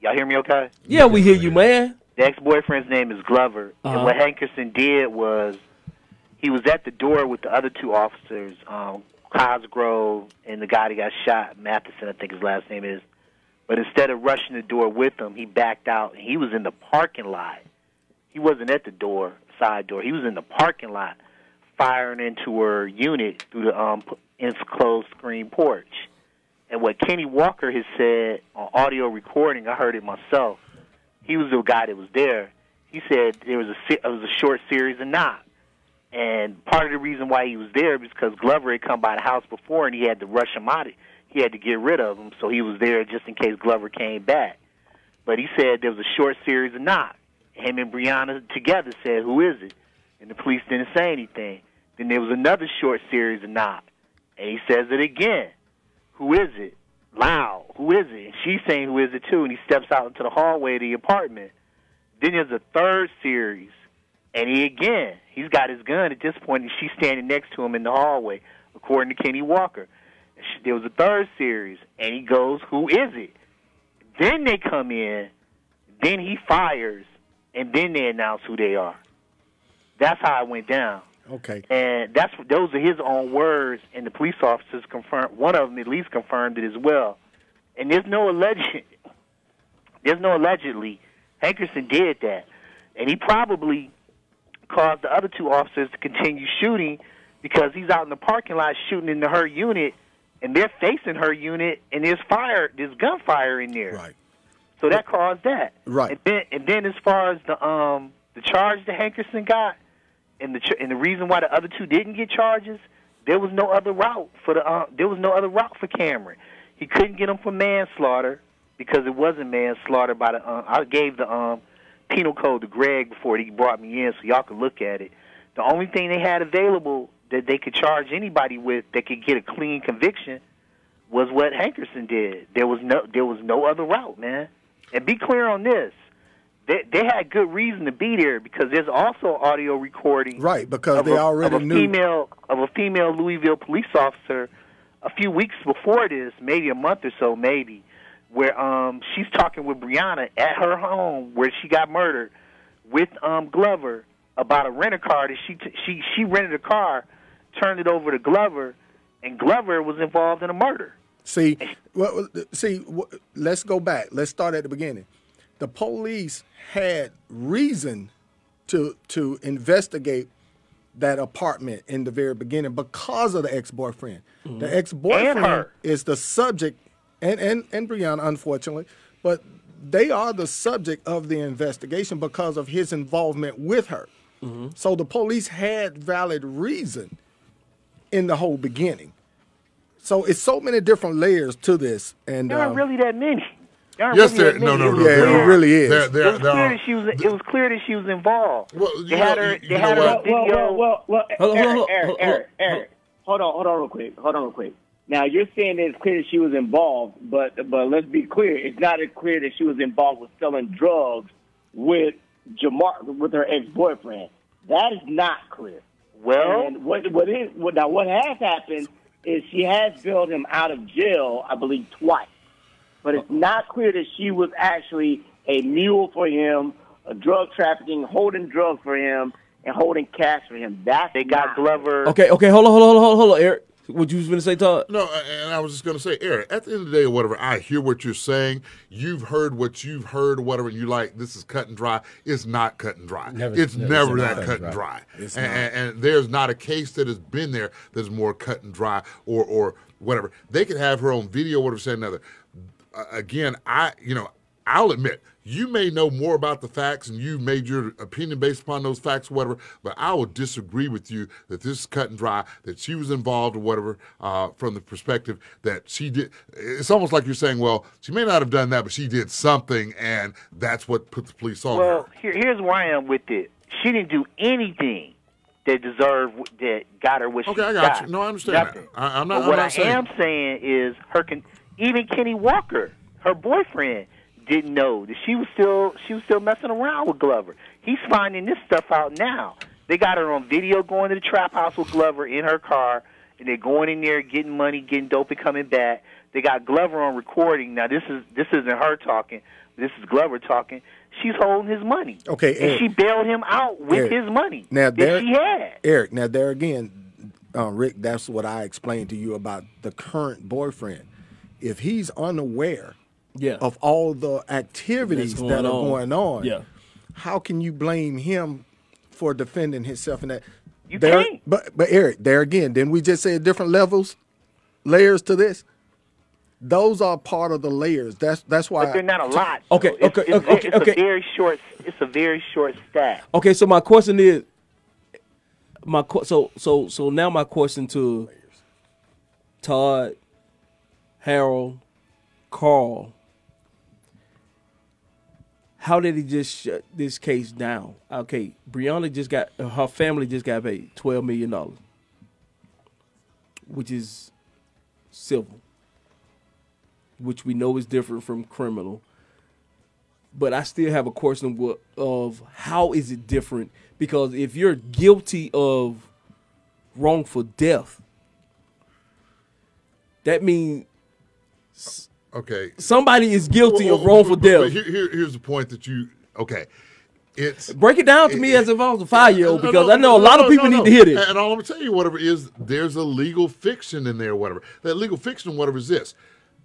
y'all hear me? Okay. Yeah, we hear you, man. The ex-boyfriend's name is Glover, Uh-huh. and what Hankison did was he was at the door with the other two officers, um, Cosgrove and the guy that got shot, Matheson, I think his last name is. But instead of rushing the door with them, he backed out, and he was in the parking lot. He wasn't at the door, side door. He was in the parking lot, firing into her unit through the um, enclosed screen porch. And what Kenny Walker has said on audio recording, I heard it myself. He was the guy that was there. He said there was a it was a short series of knocks, and part of the reason why he was there was because Glover had come by the house before, and he had to rush him out. He had to get rid of him, so he was there just in case Glover came back. But he said there was a short series of knocks. Him and Breonna together said, "Who is it?" And the police didn't say anything. Then there was another short series of knocks, and he says it again. Who is it? Loud. Who is it? And she's saying, Who is it too? And he steps out into the hallway of the apartment. Then there's a third series, and he again, he's got his gun at this point, and she's standing next to him in the hallway, according to Kenny Walker. She- There was a third series, and he goes, Who is it? Then they come in, then he fires, and then they announce who they are. That's how it went down. Okay. And that's those are his own words, and the police officers confirmed. One of them at least confirmed it as well. And there's no alleged, there's no allegedly. Hankison did that, and he probably caused the other two officers to continue shooting because he's out in the parking lot shooting into her unit, and they're facing her unit, and there's fire, there's gunfire in there. Right. So that caused that. Right. And then, and then as far as the um the charge that Hankison got, and the and the reason why the other two didn't get charges, there was no other route for the uh, there was no other route for Cameron. He couldn't get him for manslaughter because it wasn't manslaughter by the. Um, I gave the um penal code to Greg before he brought me in, so y'all could look at it. The only thing they had available that they could charge anybody with that could get a clean conviction was what Hankison did. There was no there was no other route, man. And be clear on this. They they had good reason to be there because there's also audio recording Right, because they a, already of a knew. female of a female Louisville police officer a few weeks before this, maybe a month or so, maybe, where um she's talking with Breonna at her home where she got murdered with um Glover about a rent a car that she t- she she rented a car, turned it over to Glover, and Glover was involved in a murder. See, well, see, let's go back. Let's start at the beginning. The police had reason to to investigate that apartment in the very beginning because of the ex-boyfriend. Mhm. The ex-boyfriend is the subject, and and and Breonna, unfortunately, but they are the subject of the investigation because of his involvement with her. So the police had valid reason in the whole beginning. So it's so many different layers to this, and There aren't um, really that many. There Yes, really there- no, no, It no, was there- it really is. There- there- it was clear that she was. It was clear that she was involved. Well, they had her. They had her on video. Well, well, well, Hold Eric, hold on, Eric, hold on, Eric, Eric, hold on, hold on, real quick, hold on, real quick. Now you're saying that it's clear that she was involved, but but let's be clear, it's not as clear that she was involved with selling drugs with Jamar with her ex boyfriend. That is not clear. Well- and what what is what now? What has happened is she has bailed him out of jail, I believe, twice. But it's not clear that she was actually a mule for him, a drug trafficking, holding drugs for him, and holding cash for him. That's they got Glover. Okay, okay, hold on, hold on, hold on, hold on, Eric. What you was gonna say, Todd? No, and I was just going to say, Eric, at the end of the day or whatever, I hear what you're saying. You've heard what you've heard or whatever, you like, this is cut and dry. It's not cut and dry. Never- it's never never, that cut cut and and dry. dry. It's and, not. and- and there's not a case that has been there that's more cut and dry or, or whatever. They could have her own video, whatever, say another. Uh, again, I, you know, I'll admit, you may know more about the facts and you've made your opinion based upon those facts or whatever, but I will disagree with you that this is cut and dry, that she was involved or whatever, uh, from the perspective that she did. It's almost like you're saying, well, she may not have done that, but she did something, and that's what put the police on her. Well, here, here's where I am with it. She didn't do anything that deserved that got her what Okay, she I got got. you. No, I understand that. Nothing. I- I'm not- But I'm what not I saying- am saying is her. Con- even Kenny Walker, her boyfriend, didn't know that she was still she was still messing around with Glover. He's finding this stuff out now. They got her on video going to the trap house with Glover in her car, and they're going in there getting money, getting dope, and coming back. They got Glover on recording. Now this is this isn't her talking. This is Glover talking. She's holding his money. Okay, and she bailed him out with Eric, his money Now that there, she had. Eric. Now there again, uh, Rick. That's what I explained to you about the current boyfriend. If he's unaware Yeah. of all the activities that are on. going on, Yeah. how can you blame him for defending himself in that? You there, can't. But but Eric, there again, didn't we just say different levels, layers to this? Those are part of the layers. That's that's why. But they're not a lot. Okay, though. It's, okay, it's, okay, it's okay. a very short. It's a very short stack. Okay, so my question is, my que- so so so now my question to Todd, Harold, Carl. How did he just shut this case down? Okay, Breonna just got her family just got paid twelve million dollars, which is civil, which we know is different from criminal. But I still have a question of, of how is it different? Because if you're guilty of wrongful death, that means Okay. somebody is guilty Well, of wrongful but- but death. here- here- here's the point that you. Okay. It's Break it down to me as if I was a five year old No, because no, I know a lot no, of people no, need to hear this. And all I'm gonna tell you, whatever is, there's a legal fiction in there, whatever. That legal fiction, whatever is this.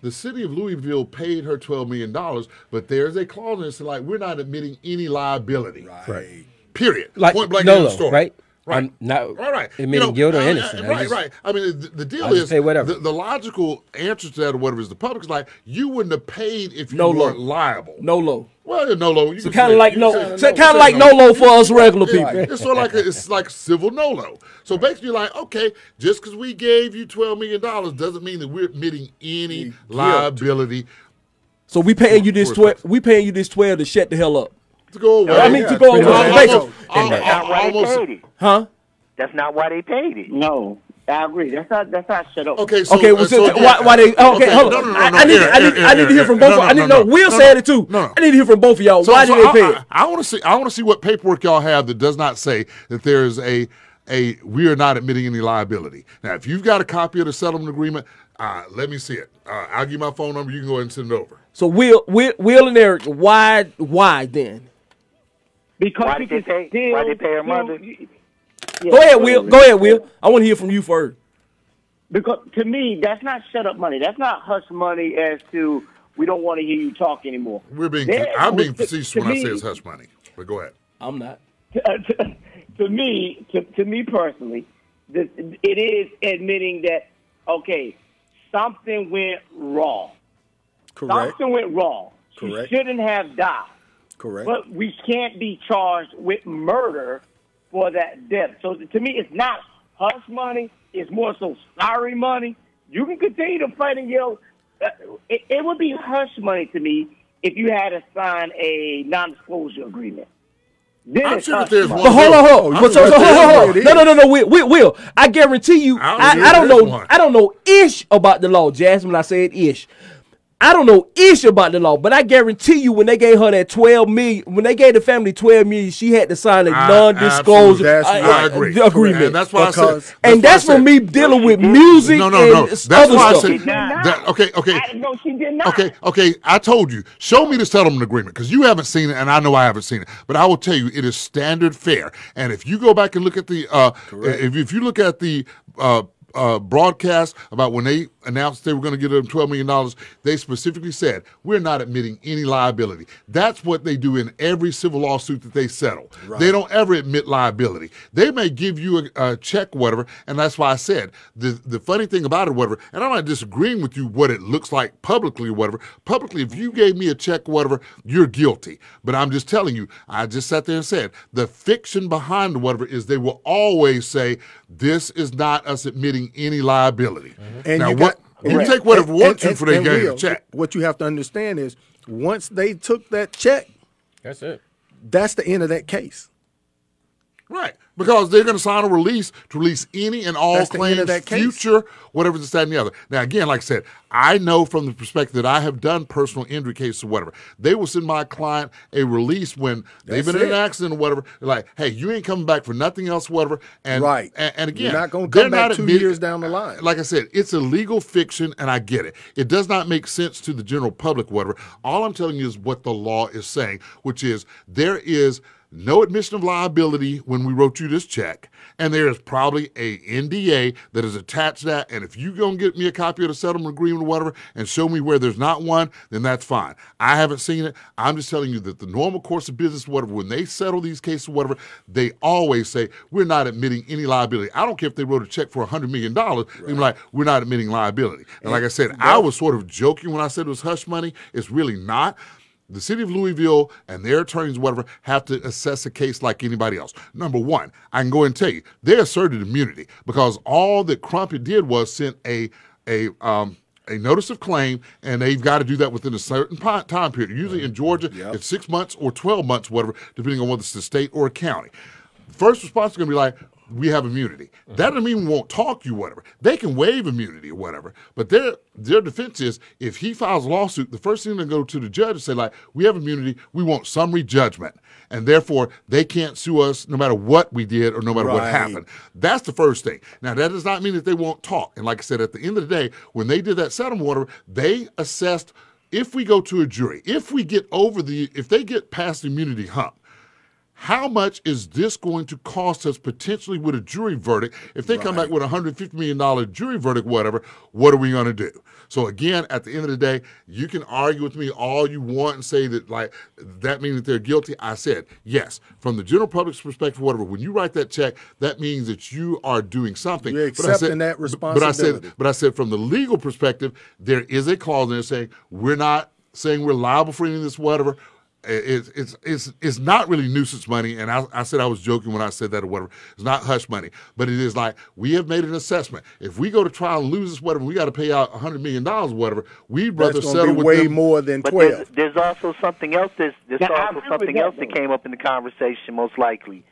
The city of Louisville paid her twelve million dollars, but there's a clause in it, like we're not admitting any liability. Right. Period. Like Point blank Nolo, in story. right? Right. I'm not Right, right. admitting guilt or innocent. Uh, I right, just- right. I mean, the, the deal is. The, the logical answer to that, or whatever, is the public's like you wouldn't have paid if you No weren't liable. No low. Well, no low. You So kind of like you no, so kind of like no low for us regular people. It's sort of like a, it's like civil no-lo. So basically, like okay, just because we gave you twelve million dollars doesn't mean that we're admitting any liability So we paying you this twelve. We paying you this twelve to shut the hell up. To go away. I mean to go Yeah. away. Almost- And that's not why they paid it. Huh? That's not why they paid it. No, I agree. That's not that's not shut up. Okay, so okay, well, uh, so, so- why, why they? Okay, okay, hold on. no, no, I, no, I need, Eric, I need, Eric, I need to hear from both. no, of I need no, no. no, Will no, said no, it too. no, no. I need to hear from both of y'all. So- Why so did they I- pay it? I, want to see. I want to see what paperwork y'all have that does not say that there is a a we are not admitting any liability. Now, if you've got a copy of the settlement agreement, uh, let me see it. Uh, I'll give you my phone number. You can go ahead and send it over. So Will, Will, Will and Eric, why, why then? Because Why we did they can pay? still, Why did they pay her still- mother? Yeah, Go ahead, Will. Go ahead, Will. I want to hear from you first. Because to me, that's not shut up money. That's not hush money as to we don't want to hear you talk anymore. We're being. There- I'm being facetious to when I say it's hush money. But go ahead. I'm not. to, to me, to, to me personally, this, it is admitting that okay, something went wrong. Correct. Something went wrong. Correct. She shouldn't have died. Correct. But we can't be charged with murder for that death. So to me, it's not hush money. It's more so sorry money. You can continue to fight and yell. Uh, it, it would be hush money to me if you had to sign a non-disclosure agreement. Then I'm sure there's one. But hold on, hold on. But so, sure so, hold on, hold on. No, no, no, no. Will, Will, Will. I guarantee you, I don't I, I don't know. one. I don't know ish about the law, Jasmine. I said ish. I don't know ish about the law, but I guarantee you, when they gave her that twelve million, when they gave the family twelve million, she had to sign a I- non-disclosure absolutely. uh, I uh, agree. agreement. And that's why I said- Because- that's and that's for me dealing with music. No, no, no. and That's other why I stuff. said that. Okay, okay. no, she did not. Okay, okay. I told you. Show me the settlement agreement because you haven't seen it, and I know I haven't seen it. But I will tell you, it is standard fare. And if you go back and look at the, uh, if, if you look at the uh, uh, broadcast about when they announced they were going to give them twelve million dollars, they specifically said we're not admitting any liability. That's what they do in every civil lawsuit that they settle. They don't ever admit liability. They may give you a, a check, whatever, and that's why I said the the funny thing about it, whatever. And I'm not disagreeing with you what it looks like publicly, or whatever. Publicly, if you gave me a check, whatever, you're guilty. But I'm just telling you, I just sat there and said the fiction behind whatever is they will always say this is not us admitting any liability. And now you what? Got- you and- take whatever and- want to for they and gave Will, check. What you have to understand is once they took that check, That's it. that's the end of that case. Right. Because they're going to sign a release to release any and all That's claims, of that case. future, whatever this, that, and the other. Now, again, like I said, I know from the perspective that I have done personal injury cases or whatever. They will send my client a release when they've That's been in an accident or whatever. They're like, hey, you ain't coming back for nothing else, whatever. And, Right. And, and again, You're not gonna come back two years down the line. Like I said, it's a legal fiction, and I get it. It does not make sense to the general public, whatever. All I'm telling you is what the law is saying, which is there is no admission of liability when we wrote you this check, and there is probably a NDA that is attached to that. And if you gonna get me a copy of the settlement agreement or whatever, and show me where there's not one, then that's fine. I haven't seen it. I'm just telling you that the normal course of business, whatever, when they settle these cases, whatever, they always say we're not admitting any liability. I don't care if they wrote a check for a hundred million dollars. They're like, we're not admitting liability. And like I said, I was sort of joking when I said it was hush money. It's really not. The city of Louisville and their attorneys, whatever, have to assess a case like anybody else. Number one, I can go and tell you, they asserted immunity because all that Crump did was send a a um, a notice of claim, and they've got to do that within a certain time period. Usually in Georgia, it's six months or twelve months, whatever, depending on whether it's the state or a county. First response is going to be like, we have immunity. That doesn't mean we won't talk you, whatever. They can waive immunity or whatever. But their their defense is if he files a lawsuit, the first thing they go to the judge and say, like, we have immunity, we want summary judgment. And therefore, they can't sue us no matter what we did or no matter what happened. That's the first thing. Now, that does not mean that they won't talk. And like I said, at the end of the day, when they did that settlement order, they assessed if we go to a jury, if we get over the, if they get past the immunity hump, how much is this going to cost us potentially with a jury verdict? If they come back with a $150 million jury verdict, whatever, what are we going to do? So, again, at the end of the day, you can argue with me all you want and say that, like, that means that they're guilty. I said, yes, from the general public's perspective, whatever, when you write that check, that means that you are doing something. You're But I said- accepting that but- But I said, but I said, from the legal perspective, there is a clause in there saying we're not saying we're liable for any of this, whatever. It's it's it's it's not really nuisance money, and I, I said I was joking when I said that or whatever. It's not hush money, but it is like we have made an assessment. If we go to trial and lose this, whatever, we got to pay out a hundred million dollars, whatever. We'd rather That's gonna settle be with way them. more than But twelve. there's, there's also something else. There's, there's Yeah, also something with else that, that came up in the conversation. Most likely,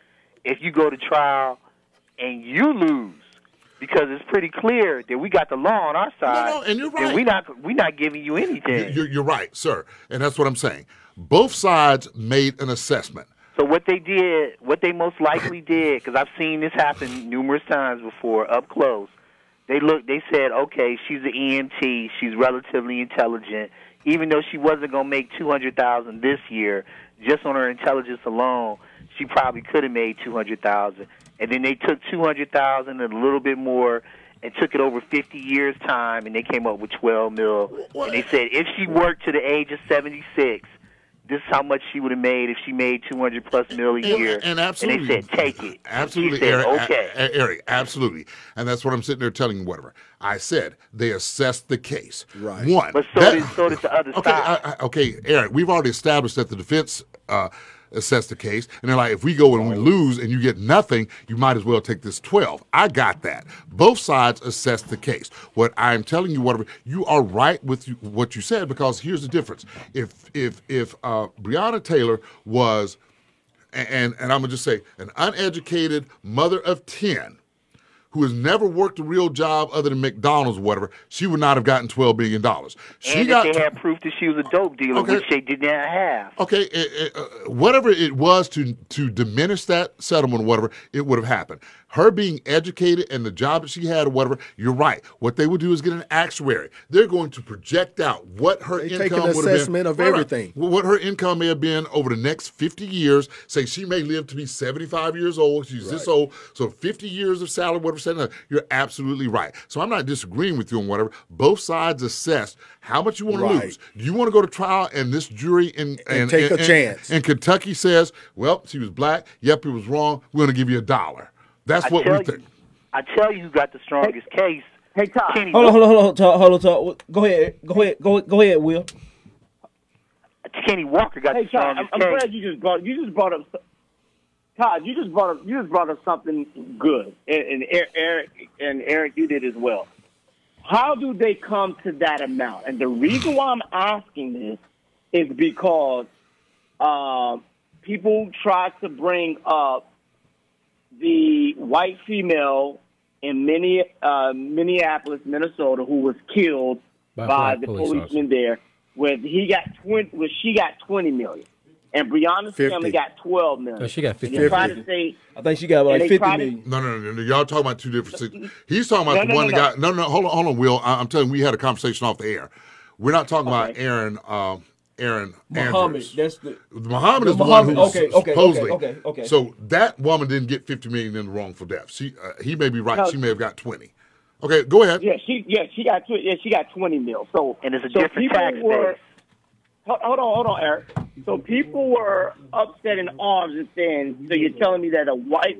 if you go to trial and you lose, because it's pretty clear that we got the law on our side. no, no, and you're then right. we not we not giving you anything. You're, you're right, sir, and that's what I'm saying. Both sides made an assessment. So what they did, what they most likely did, because I've seen this happen numerous times before, up close. They looked. They said, "Okay, she's an EMT. She's relatively intelligent. Even though she wasn't going to make two hundred thousand this year, just on her intelligence alone, she probably could have made two hundred thousand. And then they took two hundred thousand and a little bit more." And took it over 50 years' time, and they came up with 12 mil. And they said if she worked to the age of 76, this is how much she would have made if she made 200 plus mil a year. And absolutely, they said, take it. Absolutely, She said, Eric. okay. A- a- Eric, absolutely. And that's what I'm sitting there telling you. Whatever I said, they assessed the case. Right. One. But so that- did so did the other okay, side. I, I, okay, Eric. We've already established that the defense. Uh, assessed the case. And they're like if we go and we lose and you get nothing you might as well take this 12 i got that. Both sides assess the case. What i'm telling you whatever you are right with what you said because here's the difference. If if if uh, breonna taylor was and and i'm gonna just say an uneducated mother of 10 who has never worked a real job other than McDonald's or whatever, she would not have gotten twelve billion dollars. She and got if they had proof that she was a dope dealer, Okay. which they did not have. Okay, it, it, uh, whatever it was to to diminish that settlement or whatever, it would have happened. Her being educated and the job that she had or whatever, you're right. What they would do is get an actuary. They're going to project out what her They income would have been. assessment of Right, right. everything. What her income may have been over the next 50 years. Say she may live to be 75 years old. She's this old. So 50 years of salary, whatever. You're absolutely right. So I'm not disagreeing with you on whatever. Both sides assess how much you want Right. to lose. Do you want to go to trial and this jury in, And take a chance. And Kentucky says, well, she was black. Yep, it was wrong. We're going to give you a dollar. That's what tell we you- think. I tell you who got the strongest case. Hey, Todd. Kenny, Hold on, hold on, hold on, Todd, hold on, Todd. Go ahead, go ahead, go go ahead, Will. Kenny Walker got Hey the Todd, I'm, strongest I'm glad you just brought you just brought up Todd. You just brought up you just brought up something good, and, and Er- Eric and Eric, you did as well. How do they come to that amount? And the reason why I'm asking this is because um, people try to bring up the white female in Minne- uh, Minneapolis, Minnesota, who was killed By by, black the police policeman there, where he got twenty, where she got twenty million, and Breonna's 50. family got twelve million. No, she got And 50. to say I think she got And like they fifty to- No, no, no, no. Y'all talking about two different things. He's talking about No, the no, one no, that got. No, no, hold on, hold on, Will. I, I'm telling you, we had a conversation off the air. We're not talking about Aaron. Um, Aaron Muhammad, Andrews. that's the Muhammad is the Muhammad- one who's okay, okay, supposedly. okay, okay, okay. So that woman didn't get 50 million in the wrongful death. She, uh, he may be right. No. She may have got 20. Okay, go ahead. Yeah, she yeah she got tw- yeah she got twenty mil. So And it's a so different people tax were. Hold, hold on, hold on, Eric. So people were upset in arms and saying, so you're telling me that a white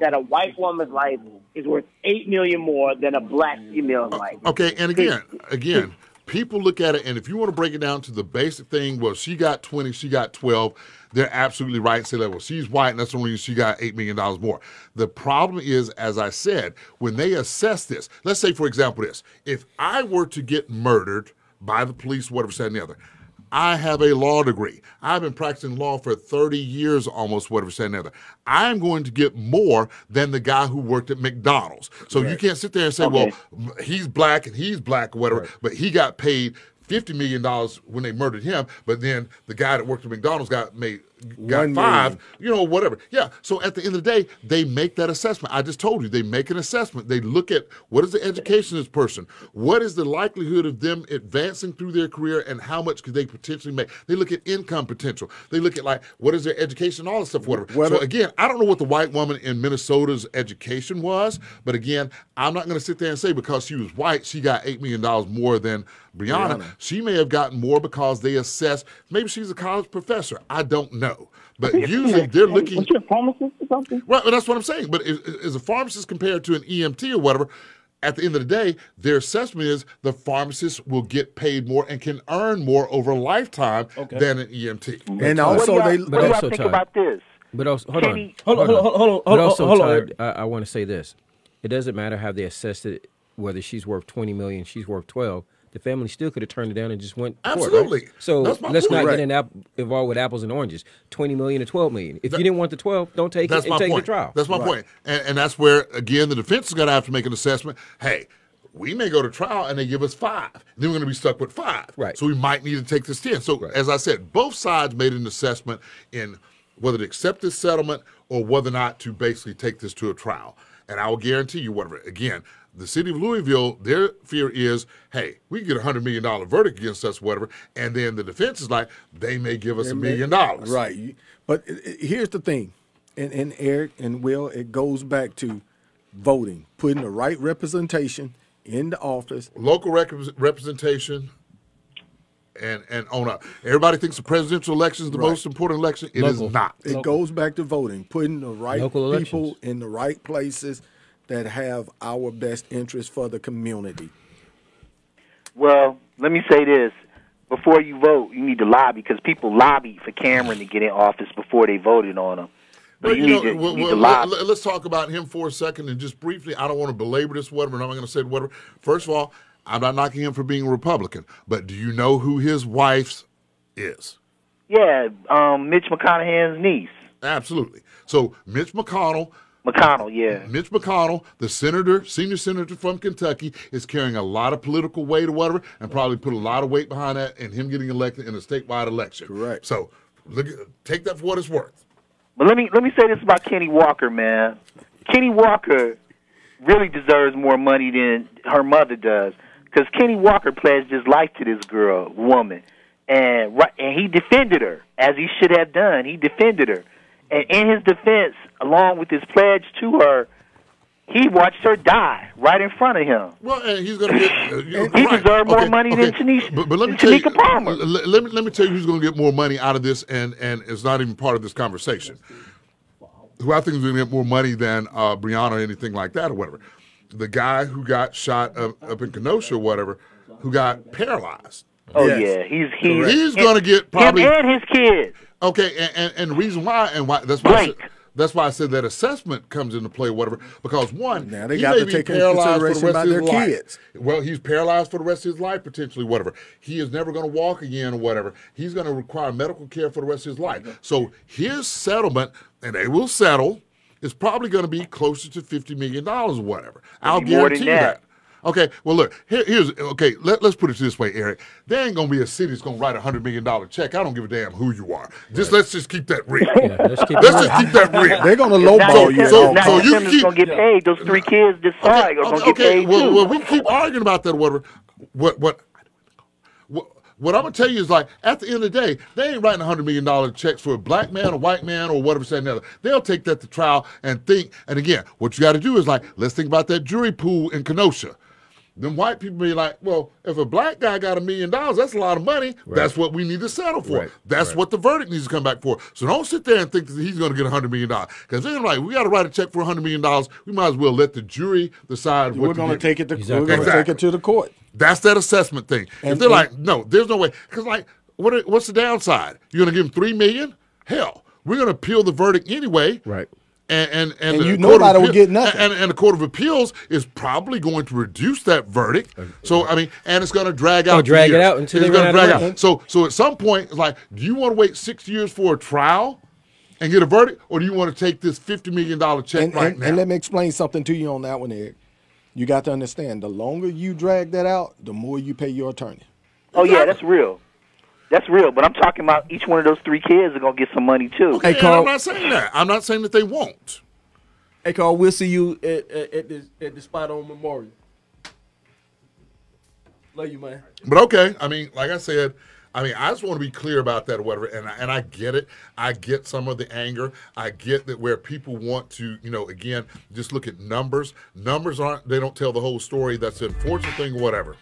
that a white woman's life is worth eight million more than a black female's life? Okay, and again, again, people look at it, and if you want to break it down to the basic thing, well, she got 20, she got 12, they're absolutely right say that, well, she's white, and that's the reason she got $8 million more. The problem is, as I said, when they assess this, let's say, for example, this if I were to get murdered by the police, whatever, said the other, I have a law degree. I've been practicing law for 30 years almost, whatever, said and the other. I'm going to get more than the guy who worked at McDonald's. So you can't sit there and say, Okay. well, he's black and he's black whatever, but he got paid fifty million dollars when they murdered him, but then the guy that worked at McDonald's got made got One five, million. you know, whatever. Yeah. So at the end of the day, they make that assessment. I just told you they make an assessment. They look at what is the education of this person, what is the likelihood of them advancing through their career, and how much could they potentially make. They look at income potential. They look at like what is their education, all this stuff, whatever. Whether- so again, I don't know what the white woman in Minnesota's education was, but again, I'm not going to sit there and say because she was white, she got eight million dollars more than Breonna. Breonna. She may have gotten more because they assess. Maybe she's a college professor. I don't know, but usually they're looking. Was she a pharmacist or something? Right, that's what I'm saying. But is, is a pharmacist compared to an EMT or whatever? At the end of the day, their assessment is the pharmacist will get paid more and can earn more over a lifetime than an EMT. And What also do y'all, they what do y'all also, think Todd, about this? But also, hold Kenny- on, Hold on, hold on, hold on, But hold on, also, hold on, Todd, I, I want to say this: it doesn't matter how they assessed it, whether she's worth twenty million, she's worth twelve. The family still could have turned it down and just went. to court, right? Absolutely. So let's point. not Right. get in app- involved with apples and oranges. Twenty million to twelve million. If you didn't want the twelve, don't take That's it my and take point. the trial. That's my point. And, and that's where again the defense is going to have to make an assessment. Hey, we may go to trial and they give us five. Then we're going to be stuck with five. Right. So we might need to take this ten. So as I said, both sides made an assessment in whether to accept this settlement or whether or not to basically take this to a trial. And I will guarantee you, whatever. Again, the city of Louisville, their fear is, hey, we can get a hundred million dollar verdict against us, whatever. And then the defense is like, they may give us a million dollars. Right. But i- i- here's the thing, and, and Eric and Will, it goes back to voting, putting the right representation in the office. local rec- representation and and on up. Everybody thinks the presidential election is the Right. most important election. It is Local. not. It goes back to voting, putting the right Local people elections. in the right places that have our best interest for the community. Well, let me say this. Before you vote, you need to lobby because people lobbied for Cameron to get in office before they voted on him. But Well, you, you need know, to, well, you need well, lobby. let, us talk about him for a second and just briefly. I don't want to belabor this, whatever. and I'm not going to say whatever. First of all, I'm not knocking him for being a Republican, but do you know who his wife's is? Yeah, um, Mitch McConaughey's niece. Absolutely. So Mitch McConnell McConnell, yeah. Mitch McConnell, the senator, senior senator from Kentucky, is carrying a lot of political weight or whatever, and probably put a lot of weight behind that and him getting elected in a statewide election. Correct. So look, at, take that for what it's worth. But let me let me say this about Kenny Walker, man. Kenny Walker really deserves more money than her mother does, because Kenny Walker pledged his life to this girl, woman, and right, and he defended her as he should have done. He defended her, and in his defense, along with his pledge to her, he watched her die right in front of him. Well, and he's going to get. Uh, you, he right. deserved more Okay, money than okay. Tanisha- But, but let me than tell you, Palmer. l- l- let me let me tell you who's going to get more money out of this, and and it's not even part of this conversation. Who I think is going to get more money than uh, Breonna or anything like that or whatever. The guy who got shot up, up in Kenosha or whatever, who got paralyzed. Oh yeah, he's he's he's going to get probably him and his kids. Okay, and, and, and the reason why and why that's why I said, that's why I said that assessment comes into play, whatever. Because one, Now, they he got may to be take into paralyzed for the rest of their his life. kids. Well, he's paralyzed for the rest of his life potentially, whatever. He is never going to walk again or whatever. He's going to require medical care for the rest of his life. Mm-hmm. So his settlement, and they will settle, is probably going to be closer to fifty million dollars or whatever. I'll be more than guarantee you that. that. Okay, well look, here, here's okay. Let, let's put it this way, Eric. There ain't gonna be a city that's gonna write a hundred million dollar check. I don't give a damn who you are. Just let's just keep that real. let's keep let's just keep that real. They're gonna Now lowball you. at sister- all so his you sister's keep- gonna get paid. Those three kids this side are gonna get okay, paid well, too. well, we keep arguing about that. Whatever. What what what what I'm gonna tell you is like at the end of the day, they ain't writing hundred million dollar checks for a black man, a white man, or whatever. Said another. They'll take that to trial and think. And again, what you got to do is like let's think about that jury pool in Kenosha. Then white people be like, well, if a black guy got a million dollars, that's a lot of money. That's what we need to settle for. Right. That's Right. what the verdict needs to come back for. So don't sit there and think that he's going to get a hundred million dollars. Because then, like, we got to write a check for a hundred million dollars. We might as well let the jury decide. We're what going to get. take it to Exactly we're going to right. take it to the court. That's that assessment thing. if they're and- like, no, there's no way, because like, what? are- What's the downside? You're going to give him three million? Hell, we're going to appeal the verdict anyway. Right. And and and, And the you Court of nobody will Appeal- get nothing. And, and the court of appeals is probably going to reduce that verdict. So I mean, and it's going to drag out. Oh, for drag it out until it's they gonna run out of. So so at some point, it's like, do you want to wait six years for a trial and get a verdict, or do you want to take this fifty million dollar check And, right and, now? and let me explain something to you on that one, Eric. You got to understand, the longer you drag that out, the more you pay your attorney. Oh yeah, that's real. That's real. But I'm talking about each one of those three kids are gonna get some money too. Okay, and Carl. I'm not saying that. I'm not saying that they won't. Hey, Carl, we'll see you at, at, at, the, at the spot on Memorial. Love you, man. But okay, I mean, like I said, I mean, I just want to be clear about that or whatever, and I, and I get it. I get some of the anger. I get that where people want to, you know, again, just look at numbers. Numbers aren't. They don't tell the whole story. That's an unfortunate thing. Whatever.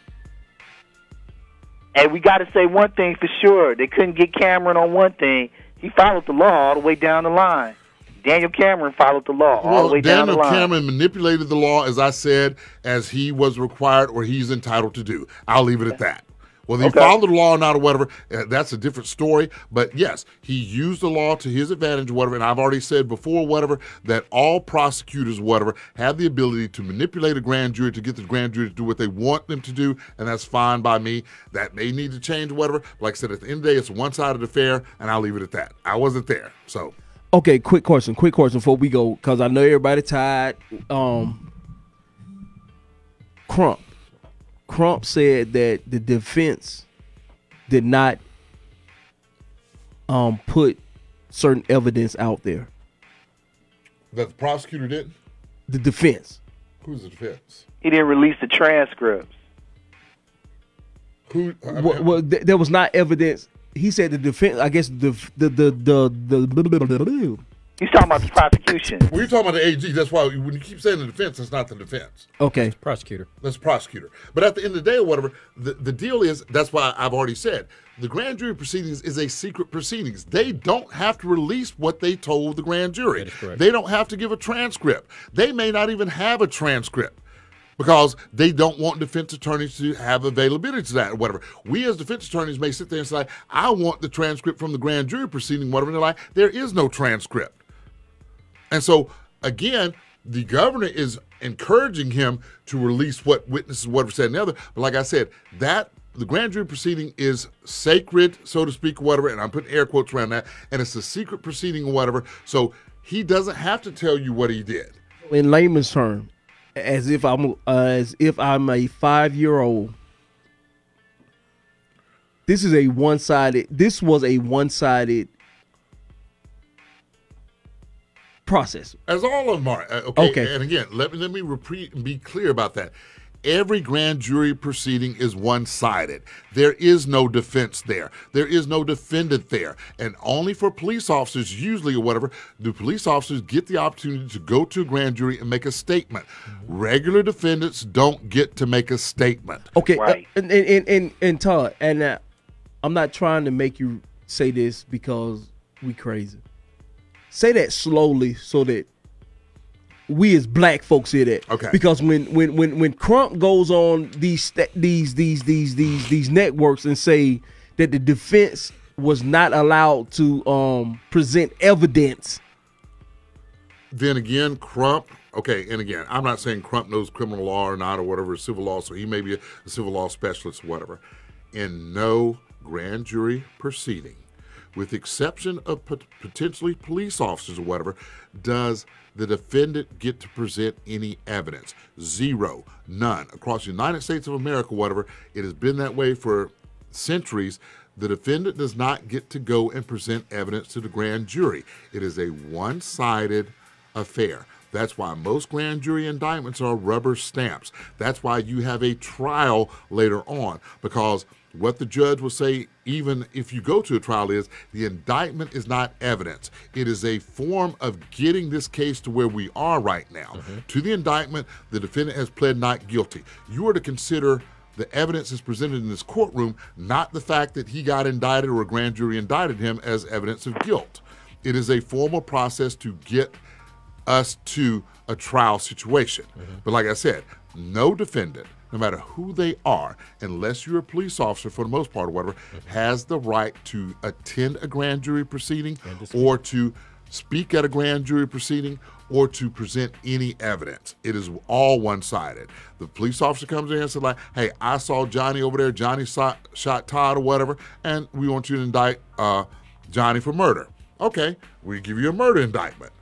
And we got to say one thing for sure: they couldn't get Cameron on one thing. He followed the law all the way down the line. Daniel Cameron followed the law all the way down the line. Daniel Cameron manipulated the law, as I said, as he was required or he's entitled to do. I'll leave it at that. Whether he followed the law or not, or whatever, uh, that's a different story. But yes, he used the law to his advantage, or whatever. And I've already said before, whatever, that all prosecutors, whatever, have the ability to manipulate a grand jury to get the grand jury to do what they want them to do, and that's fine by me. That may need to change, whatever. Like I said, at the end of the day, it's one sided affair, and I'll leave it at that. I wasn't there, so. Okay, quick question. Quick question before we go, because I know everybody tired. Um, Crump. Crump said that the defense did not um put certain evidence out there. That the prosecutor didn't? The defense. Who's the defense? He didn't release the transcripts. Who? Well, well th- there was not evidence. He said the defense. I guess the the the the the. He's talking about the prosecution. When you're talking about the AG, that's why when you keep saying the defense, it's not the defense. Okay. It's prosecutor. That's prosecutor. But at the end of the day, or whatever, the, the deal is that's why I've already said the grand jury proceedings is a secret proceedings. They don't have to release what they told the grand jury. That is correct. They don't have to give a transcript. They may not even have a transcript. Because they don't want defense attorneys to have availability to that or whatever. We as defense attorneys may sit there and say, I want the transcript from the grand jury proceeding, whatever. And they're like, there is no transcript. And so, again, the governor is encouraging him to release what witnesses, whatever said and the other. But like I said, that the grand jury proceeding is sacred, so to speak, whatever. And I'm putting air quotes around that. And it's a secret proceeding or whatever. So he doesn't have to tell you what he did. in layman's term, as if I'm uh, as if I'm a five year old. This is a one sided. This was a one sided process. As all of them are. Uh, okay. Okay. And again, let me let me repeat, and be clear about that. Every grand jury proceeding is one sided. There is no defense there. There is no defendant there. And only for police officers, usually or whatever, do police officers get the opportunity to go to a grand jury and make a statement. Regular defendants don't get to make a statement. Okay, uh, and, and, and and and Todd, and uh, I'm not trying to make you say this because we crazy. Say that slowly so that we as black folks hear that. Okay. Because when when when when Crump goes on these these these these these these networks and say that the defense was not allowed to um present evidence. Then again, Crump. Okay, and again, I'm not saying Crump knows criminal law or not or whatever, civil law, so he may be a, a civil law specialist or whatever. In no grand jury proceeding, with the exception of pot- potentially police officers or whatever, does the defendant get to present any evidence. Zero, none. Across the United States of America, whatever, it has been that way for centuries. The defendant does not get to go and present evidence to the grand jury. It is a one sided affair. That's why most grand jury indictments are rubber stamps. That's why you have a trial later on because what the judge will say, even if you go to a trial, is the indictment is not evidence. It is a form of getting this case to where we are right now. Mm-hmm. To the indictment, the defendant has pled not guilty. You are to consider the evidence is presented in this courtroom, not the fact that he got indicted or a grand jury indicted him as evidence of guilt. It is a formal process to get us to a trial situation. Mm-hmm. But like I said, no defendant, no matter who they are, unless you're a police officer for the most part or whatever, has the right to attend a grand jury proceeding or to speak at a grand jury proceeding or to present any evidence. It is all one sided. The police officer comes in and says, like, hey, I saw Johnny over there, Johnny shot, shot Todd or whatever, and we want you to indict uh, Johnny for murder. Okay, we give you a murder indictment.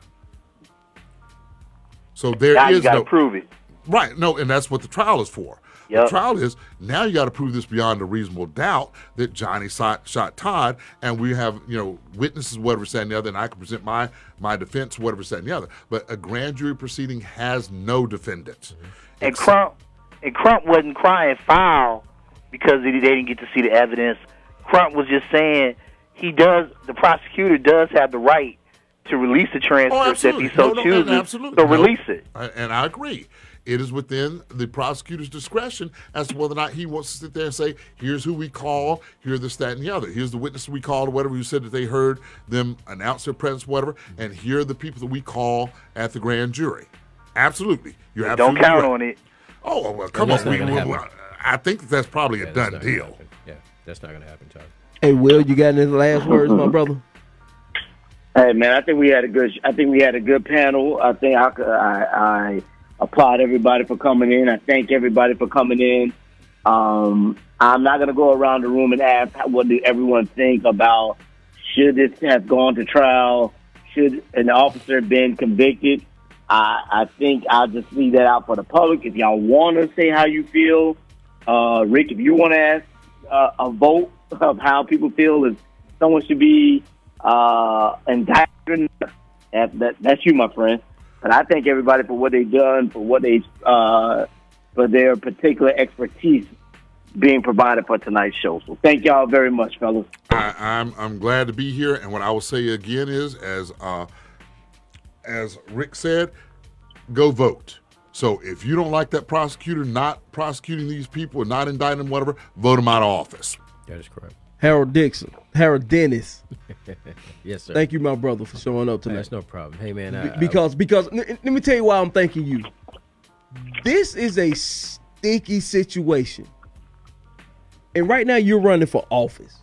So there is Now you gotta no prove it. Right. No, and that's what the trial is for. Yep. The trial is now you got to prove this beyond a reasonable doubt that Johnny shot, shot Todd, and we have you know witnesses, whatever said and the other, and I can present my my defense, whatever said and the other. But a grand jury proceeding has no defendants. And Crump and Crump wasn't crying foul because they didn't get to see the evidence. Crump was just saying he does. The prosecutor does have the right to release the transcript if oh, he so Oh, No, no, chooses. and absolutely. So No. release it. I- And I agree. It is within the prosecutor's discretion as to whether or not he wants to sit there and say, here's who we call, here's this, that, and the other. Here's the witness we called, or whatever, who said that they heard them announce their presence, whatever, and here are the people that we call at the grand jury. Absolutely. You're Yeah, don't count right. on it. Oh, well, come on. not We, we- I think that that's probably a Yeah, that's done deal. happen. Yeah, that's not going to happen, Todd. Hey, Will, you got any last words, my brother? Hey man, I think we had a good. I think we had a good panel. I think I, I, I applaud everybody for coming in. I thank everybody for coming in. Um, I'm not going to go around the room and ask what do everyone think about should this have gone to trial? Should an officer been convicted? I, I think I'll just leave that out for the public. If y'all want to say how you feel, uh, Rick, if you want to ask uh, a vote of how people feel if someone should be uh, indicted, that, that, that's you, my friend. But I thank everybody for what they've done, for what they, uh, for their particular expertise being provided for tonight's show. So thank y'all very much, fellas. I, I'm I'm glad to be here, and what I will say again is, as uh, as Rick said, go vote. So if you don't like that prosecutor not prosecuting these people and not indicting them, whatever, vote them out of office. That is correct. Harold Dixon, Harold Dennis. yes, sir. Thank you, my brother, for showing up tonight. That's no problem. Hey, man. I, I- because because n- n- let me tell you why I'm thanking you. This is a sticky situation, and right now you're running for office.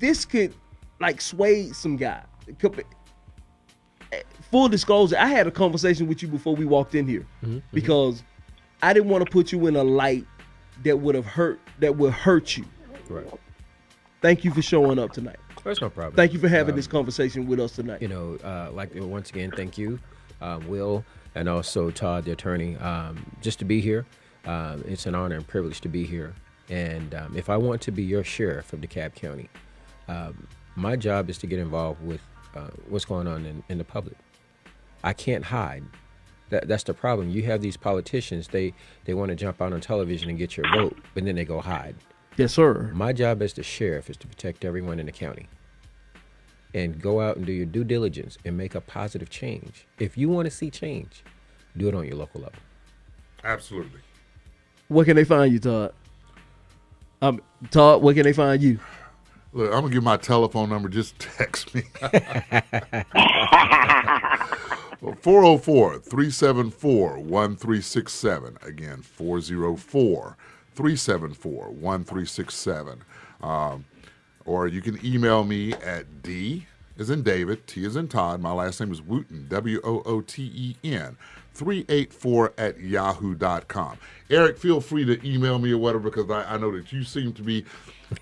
This could like sway some guy. Could eh, Full disclosure, I had a conversation with you before we walked in here Mm-hmm, because I didn't want to put you in a light that would have hurt that would hurt you. Right. Thank you for showing up tonight. That's no problem. Thank you for having Um, this conversation with us tonight. You know, uh, like uh, once again, thank you, um, Will, and also Todd, the attorney, um, just to be here. Um, it's an honor and privilege to be here. And um, if I want to be your sheriff of DeKalb County, um, my job is to get involved with uh, what's going on in, in the public. I can't hide. That, that's the problem. You have these politicians; they they want to jump out on television and get your vote, but then they go hide. Yes, sir. My job as the sheriff is to protect everyone in the county and go out and do your due diligence and make a positive change. If you want to see change, do it on your local level. Absolutely. Where can they find you, Todd? Um, Todd, where can they find you? Look, I'm gonna give my telephone number. Just text me. 404 374 1367. Again, 404 374 1367. Um, Or you can email me at D is in David, T is in Todd. My last name is Wooten, W O O T E N, 384 at yahoo.com. Eric, feel free to email me or whatever because I, I know that you seem to be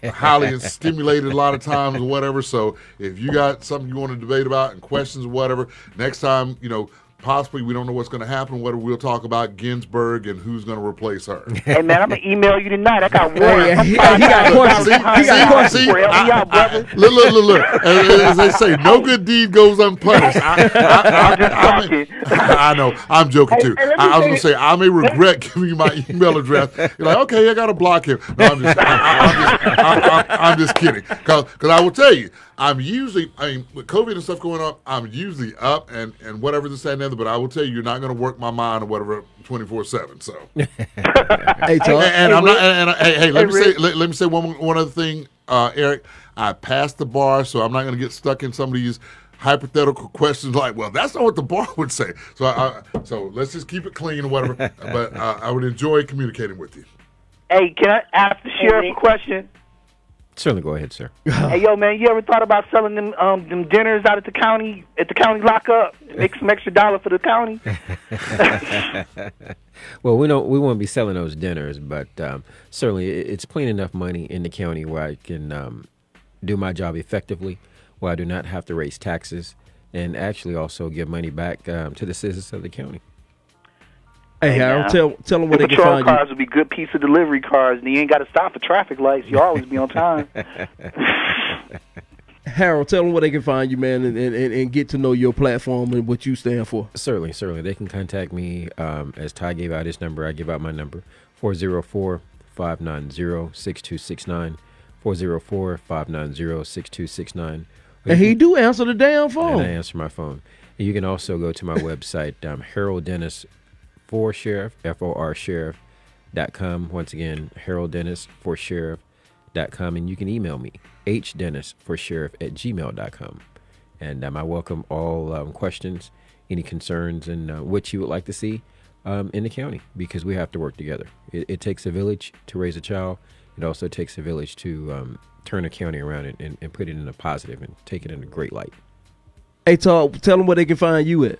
highly stimulated a lot of times or whatever. So if you got something you want to debate about and questions or whatever, next time, you know, possibly we don't know what's going to happen, whether we'll talk about Ginsburg and who's going to replace her. Hey man, I'm gonna email you tonight. I got one. Hey, he- he got questions. He got questions. See, I- I- look, look, look, look. As, as they say, no good deed goes unpunished. I, I, I, may- I know. I'm joking too. Hey, hey, I, was going to say, I may regret giving you my email address. You're like, okay, I got to block him. No, I'm just, I, am just, I'm just kidding. Because I will tell you, I'm usually, I mean, with COVID and stuff going on, I'm usually up and, and whatever this, that, and the other. But I will tell you, you're not going to work my mind or whatever 24 7. So. Hey, And, Todd. and I'm not. And, and, hey, hey, let Hey, me say, let, let me say one one other thing, uh, Eric. I passed the bar, so I'm not going to get stuck in some of these hypothetical questions like, "Well, that's not what the bar would say." So, I, I, so let's just keep it clean or whatever. but uh, I would enjoy communicating with you. Hey, can I ask the sheriff a question? Certainly, go ahead, sir. hey, yo, man, you ever thought about selling them um them dinners out at the county at the county lockup? Make some extra dollar for the county. well, we don't we won't be selling those dinners, but um, certainly it's plenty enough money in the county where I can um, do my job effectively, where I do not have to raise taxes, and actually also give money back um, to the citizens of the county. Hey, Harold, now, tell tell them where the they can patrol find cars you. would be good piece of delivery cars, and you ain't got to stop for traffic lights. You always be on time. Harold, tell them where they can find you, man, and, and, and, and get to know your platform and what you stand for. Certainly, certainly. They can contact me um, as Ty gave out his number. I give out my number 404 590 6269. 404 590 6269. And he do answer the damn phone. And I answer my phone. And you can also go to my website, um, Harold Dennis for Sheriff, F O R Sheriff dot com. Once again, Harold Dennis for Sheriff dot com. And you can email me, H Dennis for Sheriff at gmail dot com. And um, I welcome all um, questions, any concerns, and uh, what you would like to see um, in the county because we have to work together. It, it takes a village to raise a child. It also takes a village to um, turn a county around and, and, and put it in a positive and take it in a great light. Hey, Todd, tell them where they can find you at.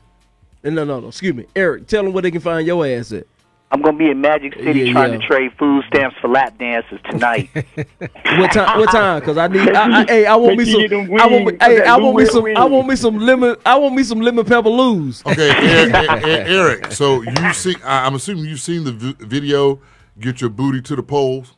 And No, no, no. Excuse me, Eric. Tell them where they can find your ass at. I'm gonna be in Magic City Yeah, trying yeah. to trade food stamps for lap dances tonight. What time? What time? Because I need. I, I, hey, I want me Make some. you get them I want. Me, wings, hey, I want me some. Will I want me some lemon. I want me some lemon pepper loos. Okay, Eric, Eric, Eric. So you see, I- I'm assuming you've seen the video. Get your booty to the polls.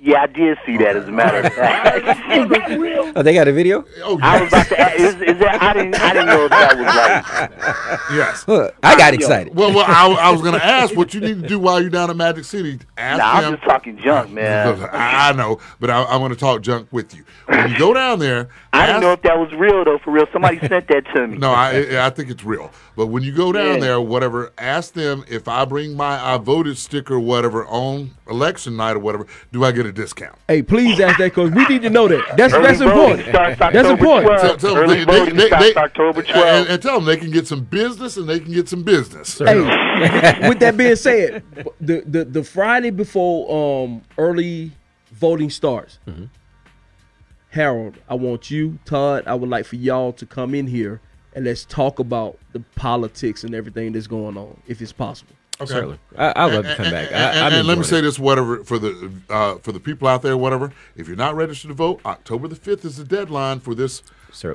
Yeah, I did see that. As a matter of fact. Oh, they got a video? Oh, I was about to. Ask, is, is that? I didn't. I didn't know if that was right. Yes. I got excited. Well, well, I, I was going to ask what you need to do while you're down in Magic City. Ask Nah, I'm just talking junk, man. I, I know, but I, I want to talk junk with you. When you go down there, I didn't know if that was real though. For real, somebody sent that to me. No, I I think it's real. But when you go down Yeah. there, whatever, ask them if I bring my I voted sticker, whatever, on election night or whatever, do I get a discount? Hey, please ask that because we need to know that. That's Early that's important. That's important. Tell, tell Early they, they, voting they, starts they- October and, 12th. and tell them they can get some business and they can get some business. Hey, with that being said, the, the the Friday before um early voting starts, Harold, I want you, Todd, I would like for y'all to come in here and let's talk about the politics and everything that's going on, if it's possible. Okay. Certainly. I, I love And- to come and- back. And, I, and- I'm and let me say it. this, whatever for the uh, for the people out there, whatever. If you're not registered to vote, October the fifth is the deadline for this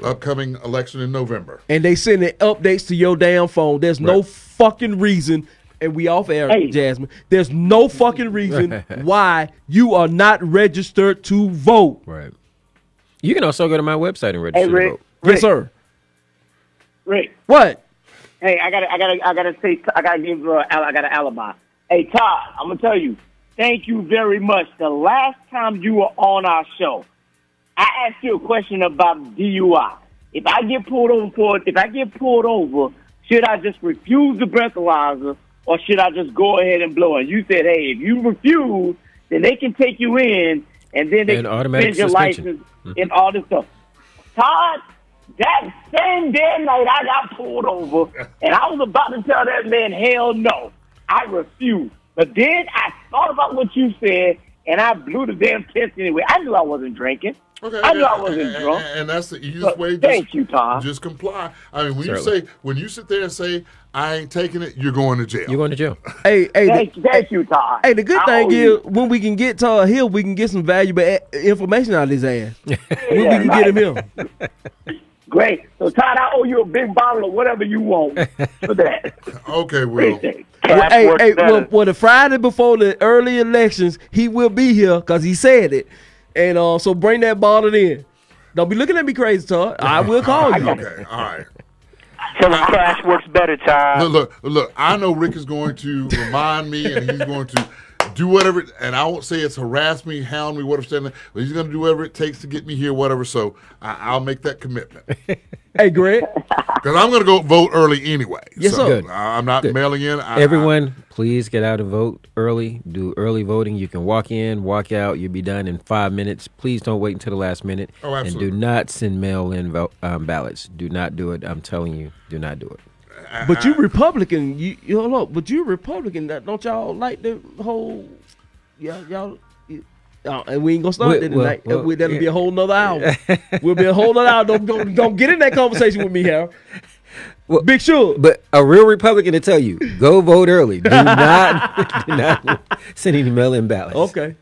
upcoming election in November. and they sending updates to your damn phone. There's no fucking reason, and we off air, Hey. Jasmine. There's no fucking reason why you are not registered to vote. Right. You can also go to my website and register to Rick. vote. Yes, sir. Rick. What? Hey, I gotta, I gotta, I gotta say, I gotta give, uh, I got an alibi. Hey, Todd, I'm gonna tell you, thank you very much. The last time you were on our show, I asked you a question about DUI. If I get pulled over for, if I get pulled over, should I just refuse the breathalyzer or should I just go ahead and blow it? You said, hey, if you refuse, then they can take you in and then they And can suspend your license and all this stuff. Todd, that same damn night I got pulled over, and I was about to tell that man, hell no, I refuse. But then I thought about what you said, and I blew the damn test anyway. I knew I wasn't drinking. Okay, I knew I wasn't and, drunk. and that's the easiest But way. Just, thank you, Tom. Just comply. I mean, when Certainly. you say when you sit there and say I ain't taking it, you're going to jail. You're going to jail. Hey, hey, Thank, the, thank you, Todd. hey. The good I thing is you. when we can get Todd Hill, we can get some valuable information out of his ass. when we Yeah, can get him here. Great. So, Todd, I owe you a big bottle of whatever you want for that. okay, Will. Appreciate. Well, hey, hey, well, well, the Friday before the early elections, he will be here because he said it. And uh, so bring that bottle in. Don't be looking at me crazy, Todd. I will call you. Okay, all right. Tell him cash works better, Todd. Look, look, look. I know Rick is going to remind me, and he's going to do whatever. And I won't say it's harass me, hound me, whatever. Standing, but he's going to do whatever it takes to get me here, whatever. So I, I'll make that commitment Hey, Greg. because I'm going to go vote early anyway. Yes, so sir. Good. I- I'm not Good. mailing in. I, Everyone, please get out and vote early. Do early voting. You can walk in, walk out. You'll be done in five minutes. Please don't wait until the last minute. Oh, absolutely. and do not send mail-in vo- um, ballots. Do not do it. I'm telling you, do not do it. But you Republican, you, you hold up. But you Republican, that don't y'all like the whole, y'all, y'all. you- Uh, and we ain't gonna start Well, that well, tonight. well, we, that'll be a whole nother hour. we'll be a whole nother hour. Don't, don't, don't get in that conversation with me, Harold. Big sure. But a real Republican to tell you, go vote early. Do not, do not send any mail-in ballots. Okay.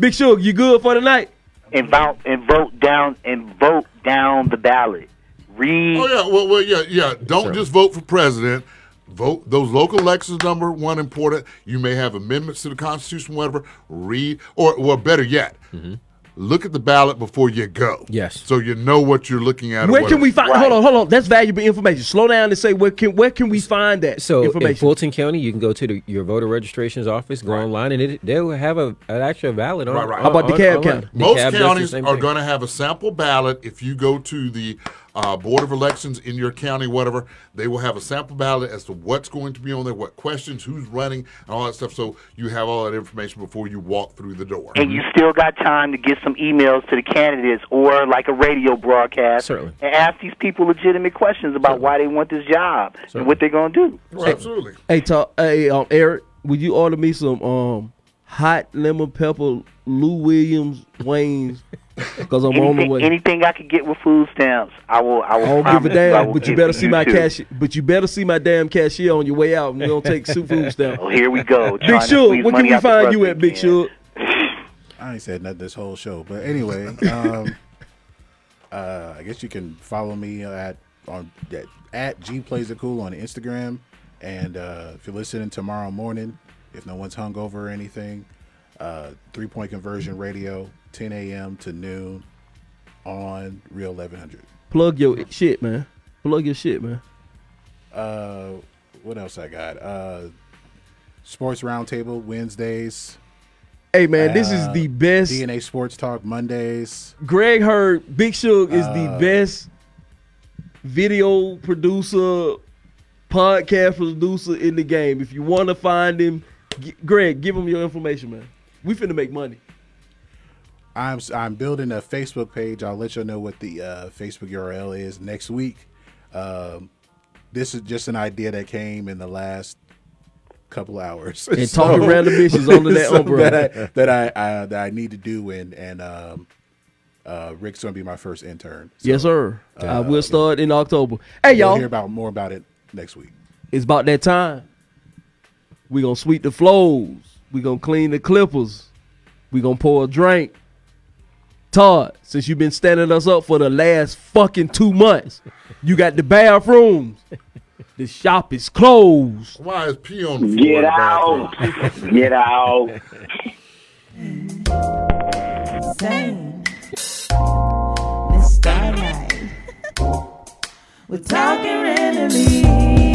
Big Sugar, you good for tonight? And vote and vote down and vote down the ballot. Read. Oh yeah, well, well, yeah, yeah. Don't just vote for president. Vote those local elections. Number one, important. You may have amendments to the Constitution, whatever. Read, or well, better yet, mm-hmm. look at the ballot before you go. Yes. So you know what you're looking at. Where can we whatever. find? Hold on, hold on. That's valuable information. Slow down and say where can where can we find that So in information? Fulton County, you can go to the, your voter registrations office, go online, and it, they'll have a, an actual ballot on. Right, right. on- How about on- DeKalb online. County? Most DeKalb counties are going to have a sample ballot. If you go to the uh, Board of Elections in your county, whatever, they will have a sample ballot as to what's going to be on there, what questions, who's running, and all that stuff. So you have all that information before you walk through the door. And you still got time to get some emails to the candidates or like a radio broadcast Certainly. and ask these people legitimate questions about why they want this job and what they're going to do. Well, absolutely. Hey, talk, hey, um, Eric, would you order me some um hot lemon pepper Lou Williams Wayne's? Because I'm on the Anything, way. anything I could get with food stamps, I will. I will. I don't give promise a damn, but you better to see my too. cash. But you better see my damn cashier on your way out, and we don't take su- food stamps. Oh, here we go. Big trying to Shug, squeeze where can we find you at, Big can. Shug? I ain't said nothing this whole show, but anyway, um, uh, I guess you can follow me at on at, at G Plays It Cool on Instagram, and uh, if you're listening tomorrow morning, if no one's hungover or anything, uh, Three Point Conversion Radio, 10 a.m. to noon on Real 1100. Plug your shit, man. Plug your shit, man. Uh, what else I got? Uh, Sports Roundtable Wednesdays. Hey, man, this is Uh, the best. DNA Sports Talk Mondays. Greg heard Big Shug is the Uh, best video producer, podcast producer in the game. If you want to find him, Greg, give him your information, man. We finna make money. I'm I'm building a Facebook page. I'll let you know what the uh, Facebook URL is next week. Um, this is just an idea that came in the last couple hours. And talking random issues under that umbrella. that I that I, I that I need to do, and and um, uh, Rick's gonna be my first intern. So, yes, sir. uh, I will start in October. Hey, y'all. hear about more about it next week. It's about that time. We gonna sweep the floors. We gonna clean the clippers. We gonna pour a drink. Todd, since you've been standing us up for the last fucking two months, you got the bathrooms. The shop is closed. Why is pee on the floor? Get the out. Get out. Same. Miss Starlight. We're talking randomly.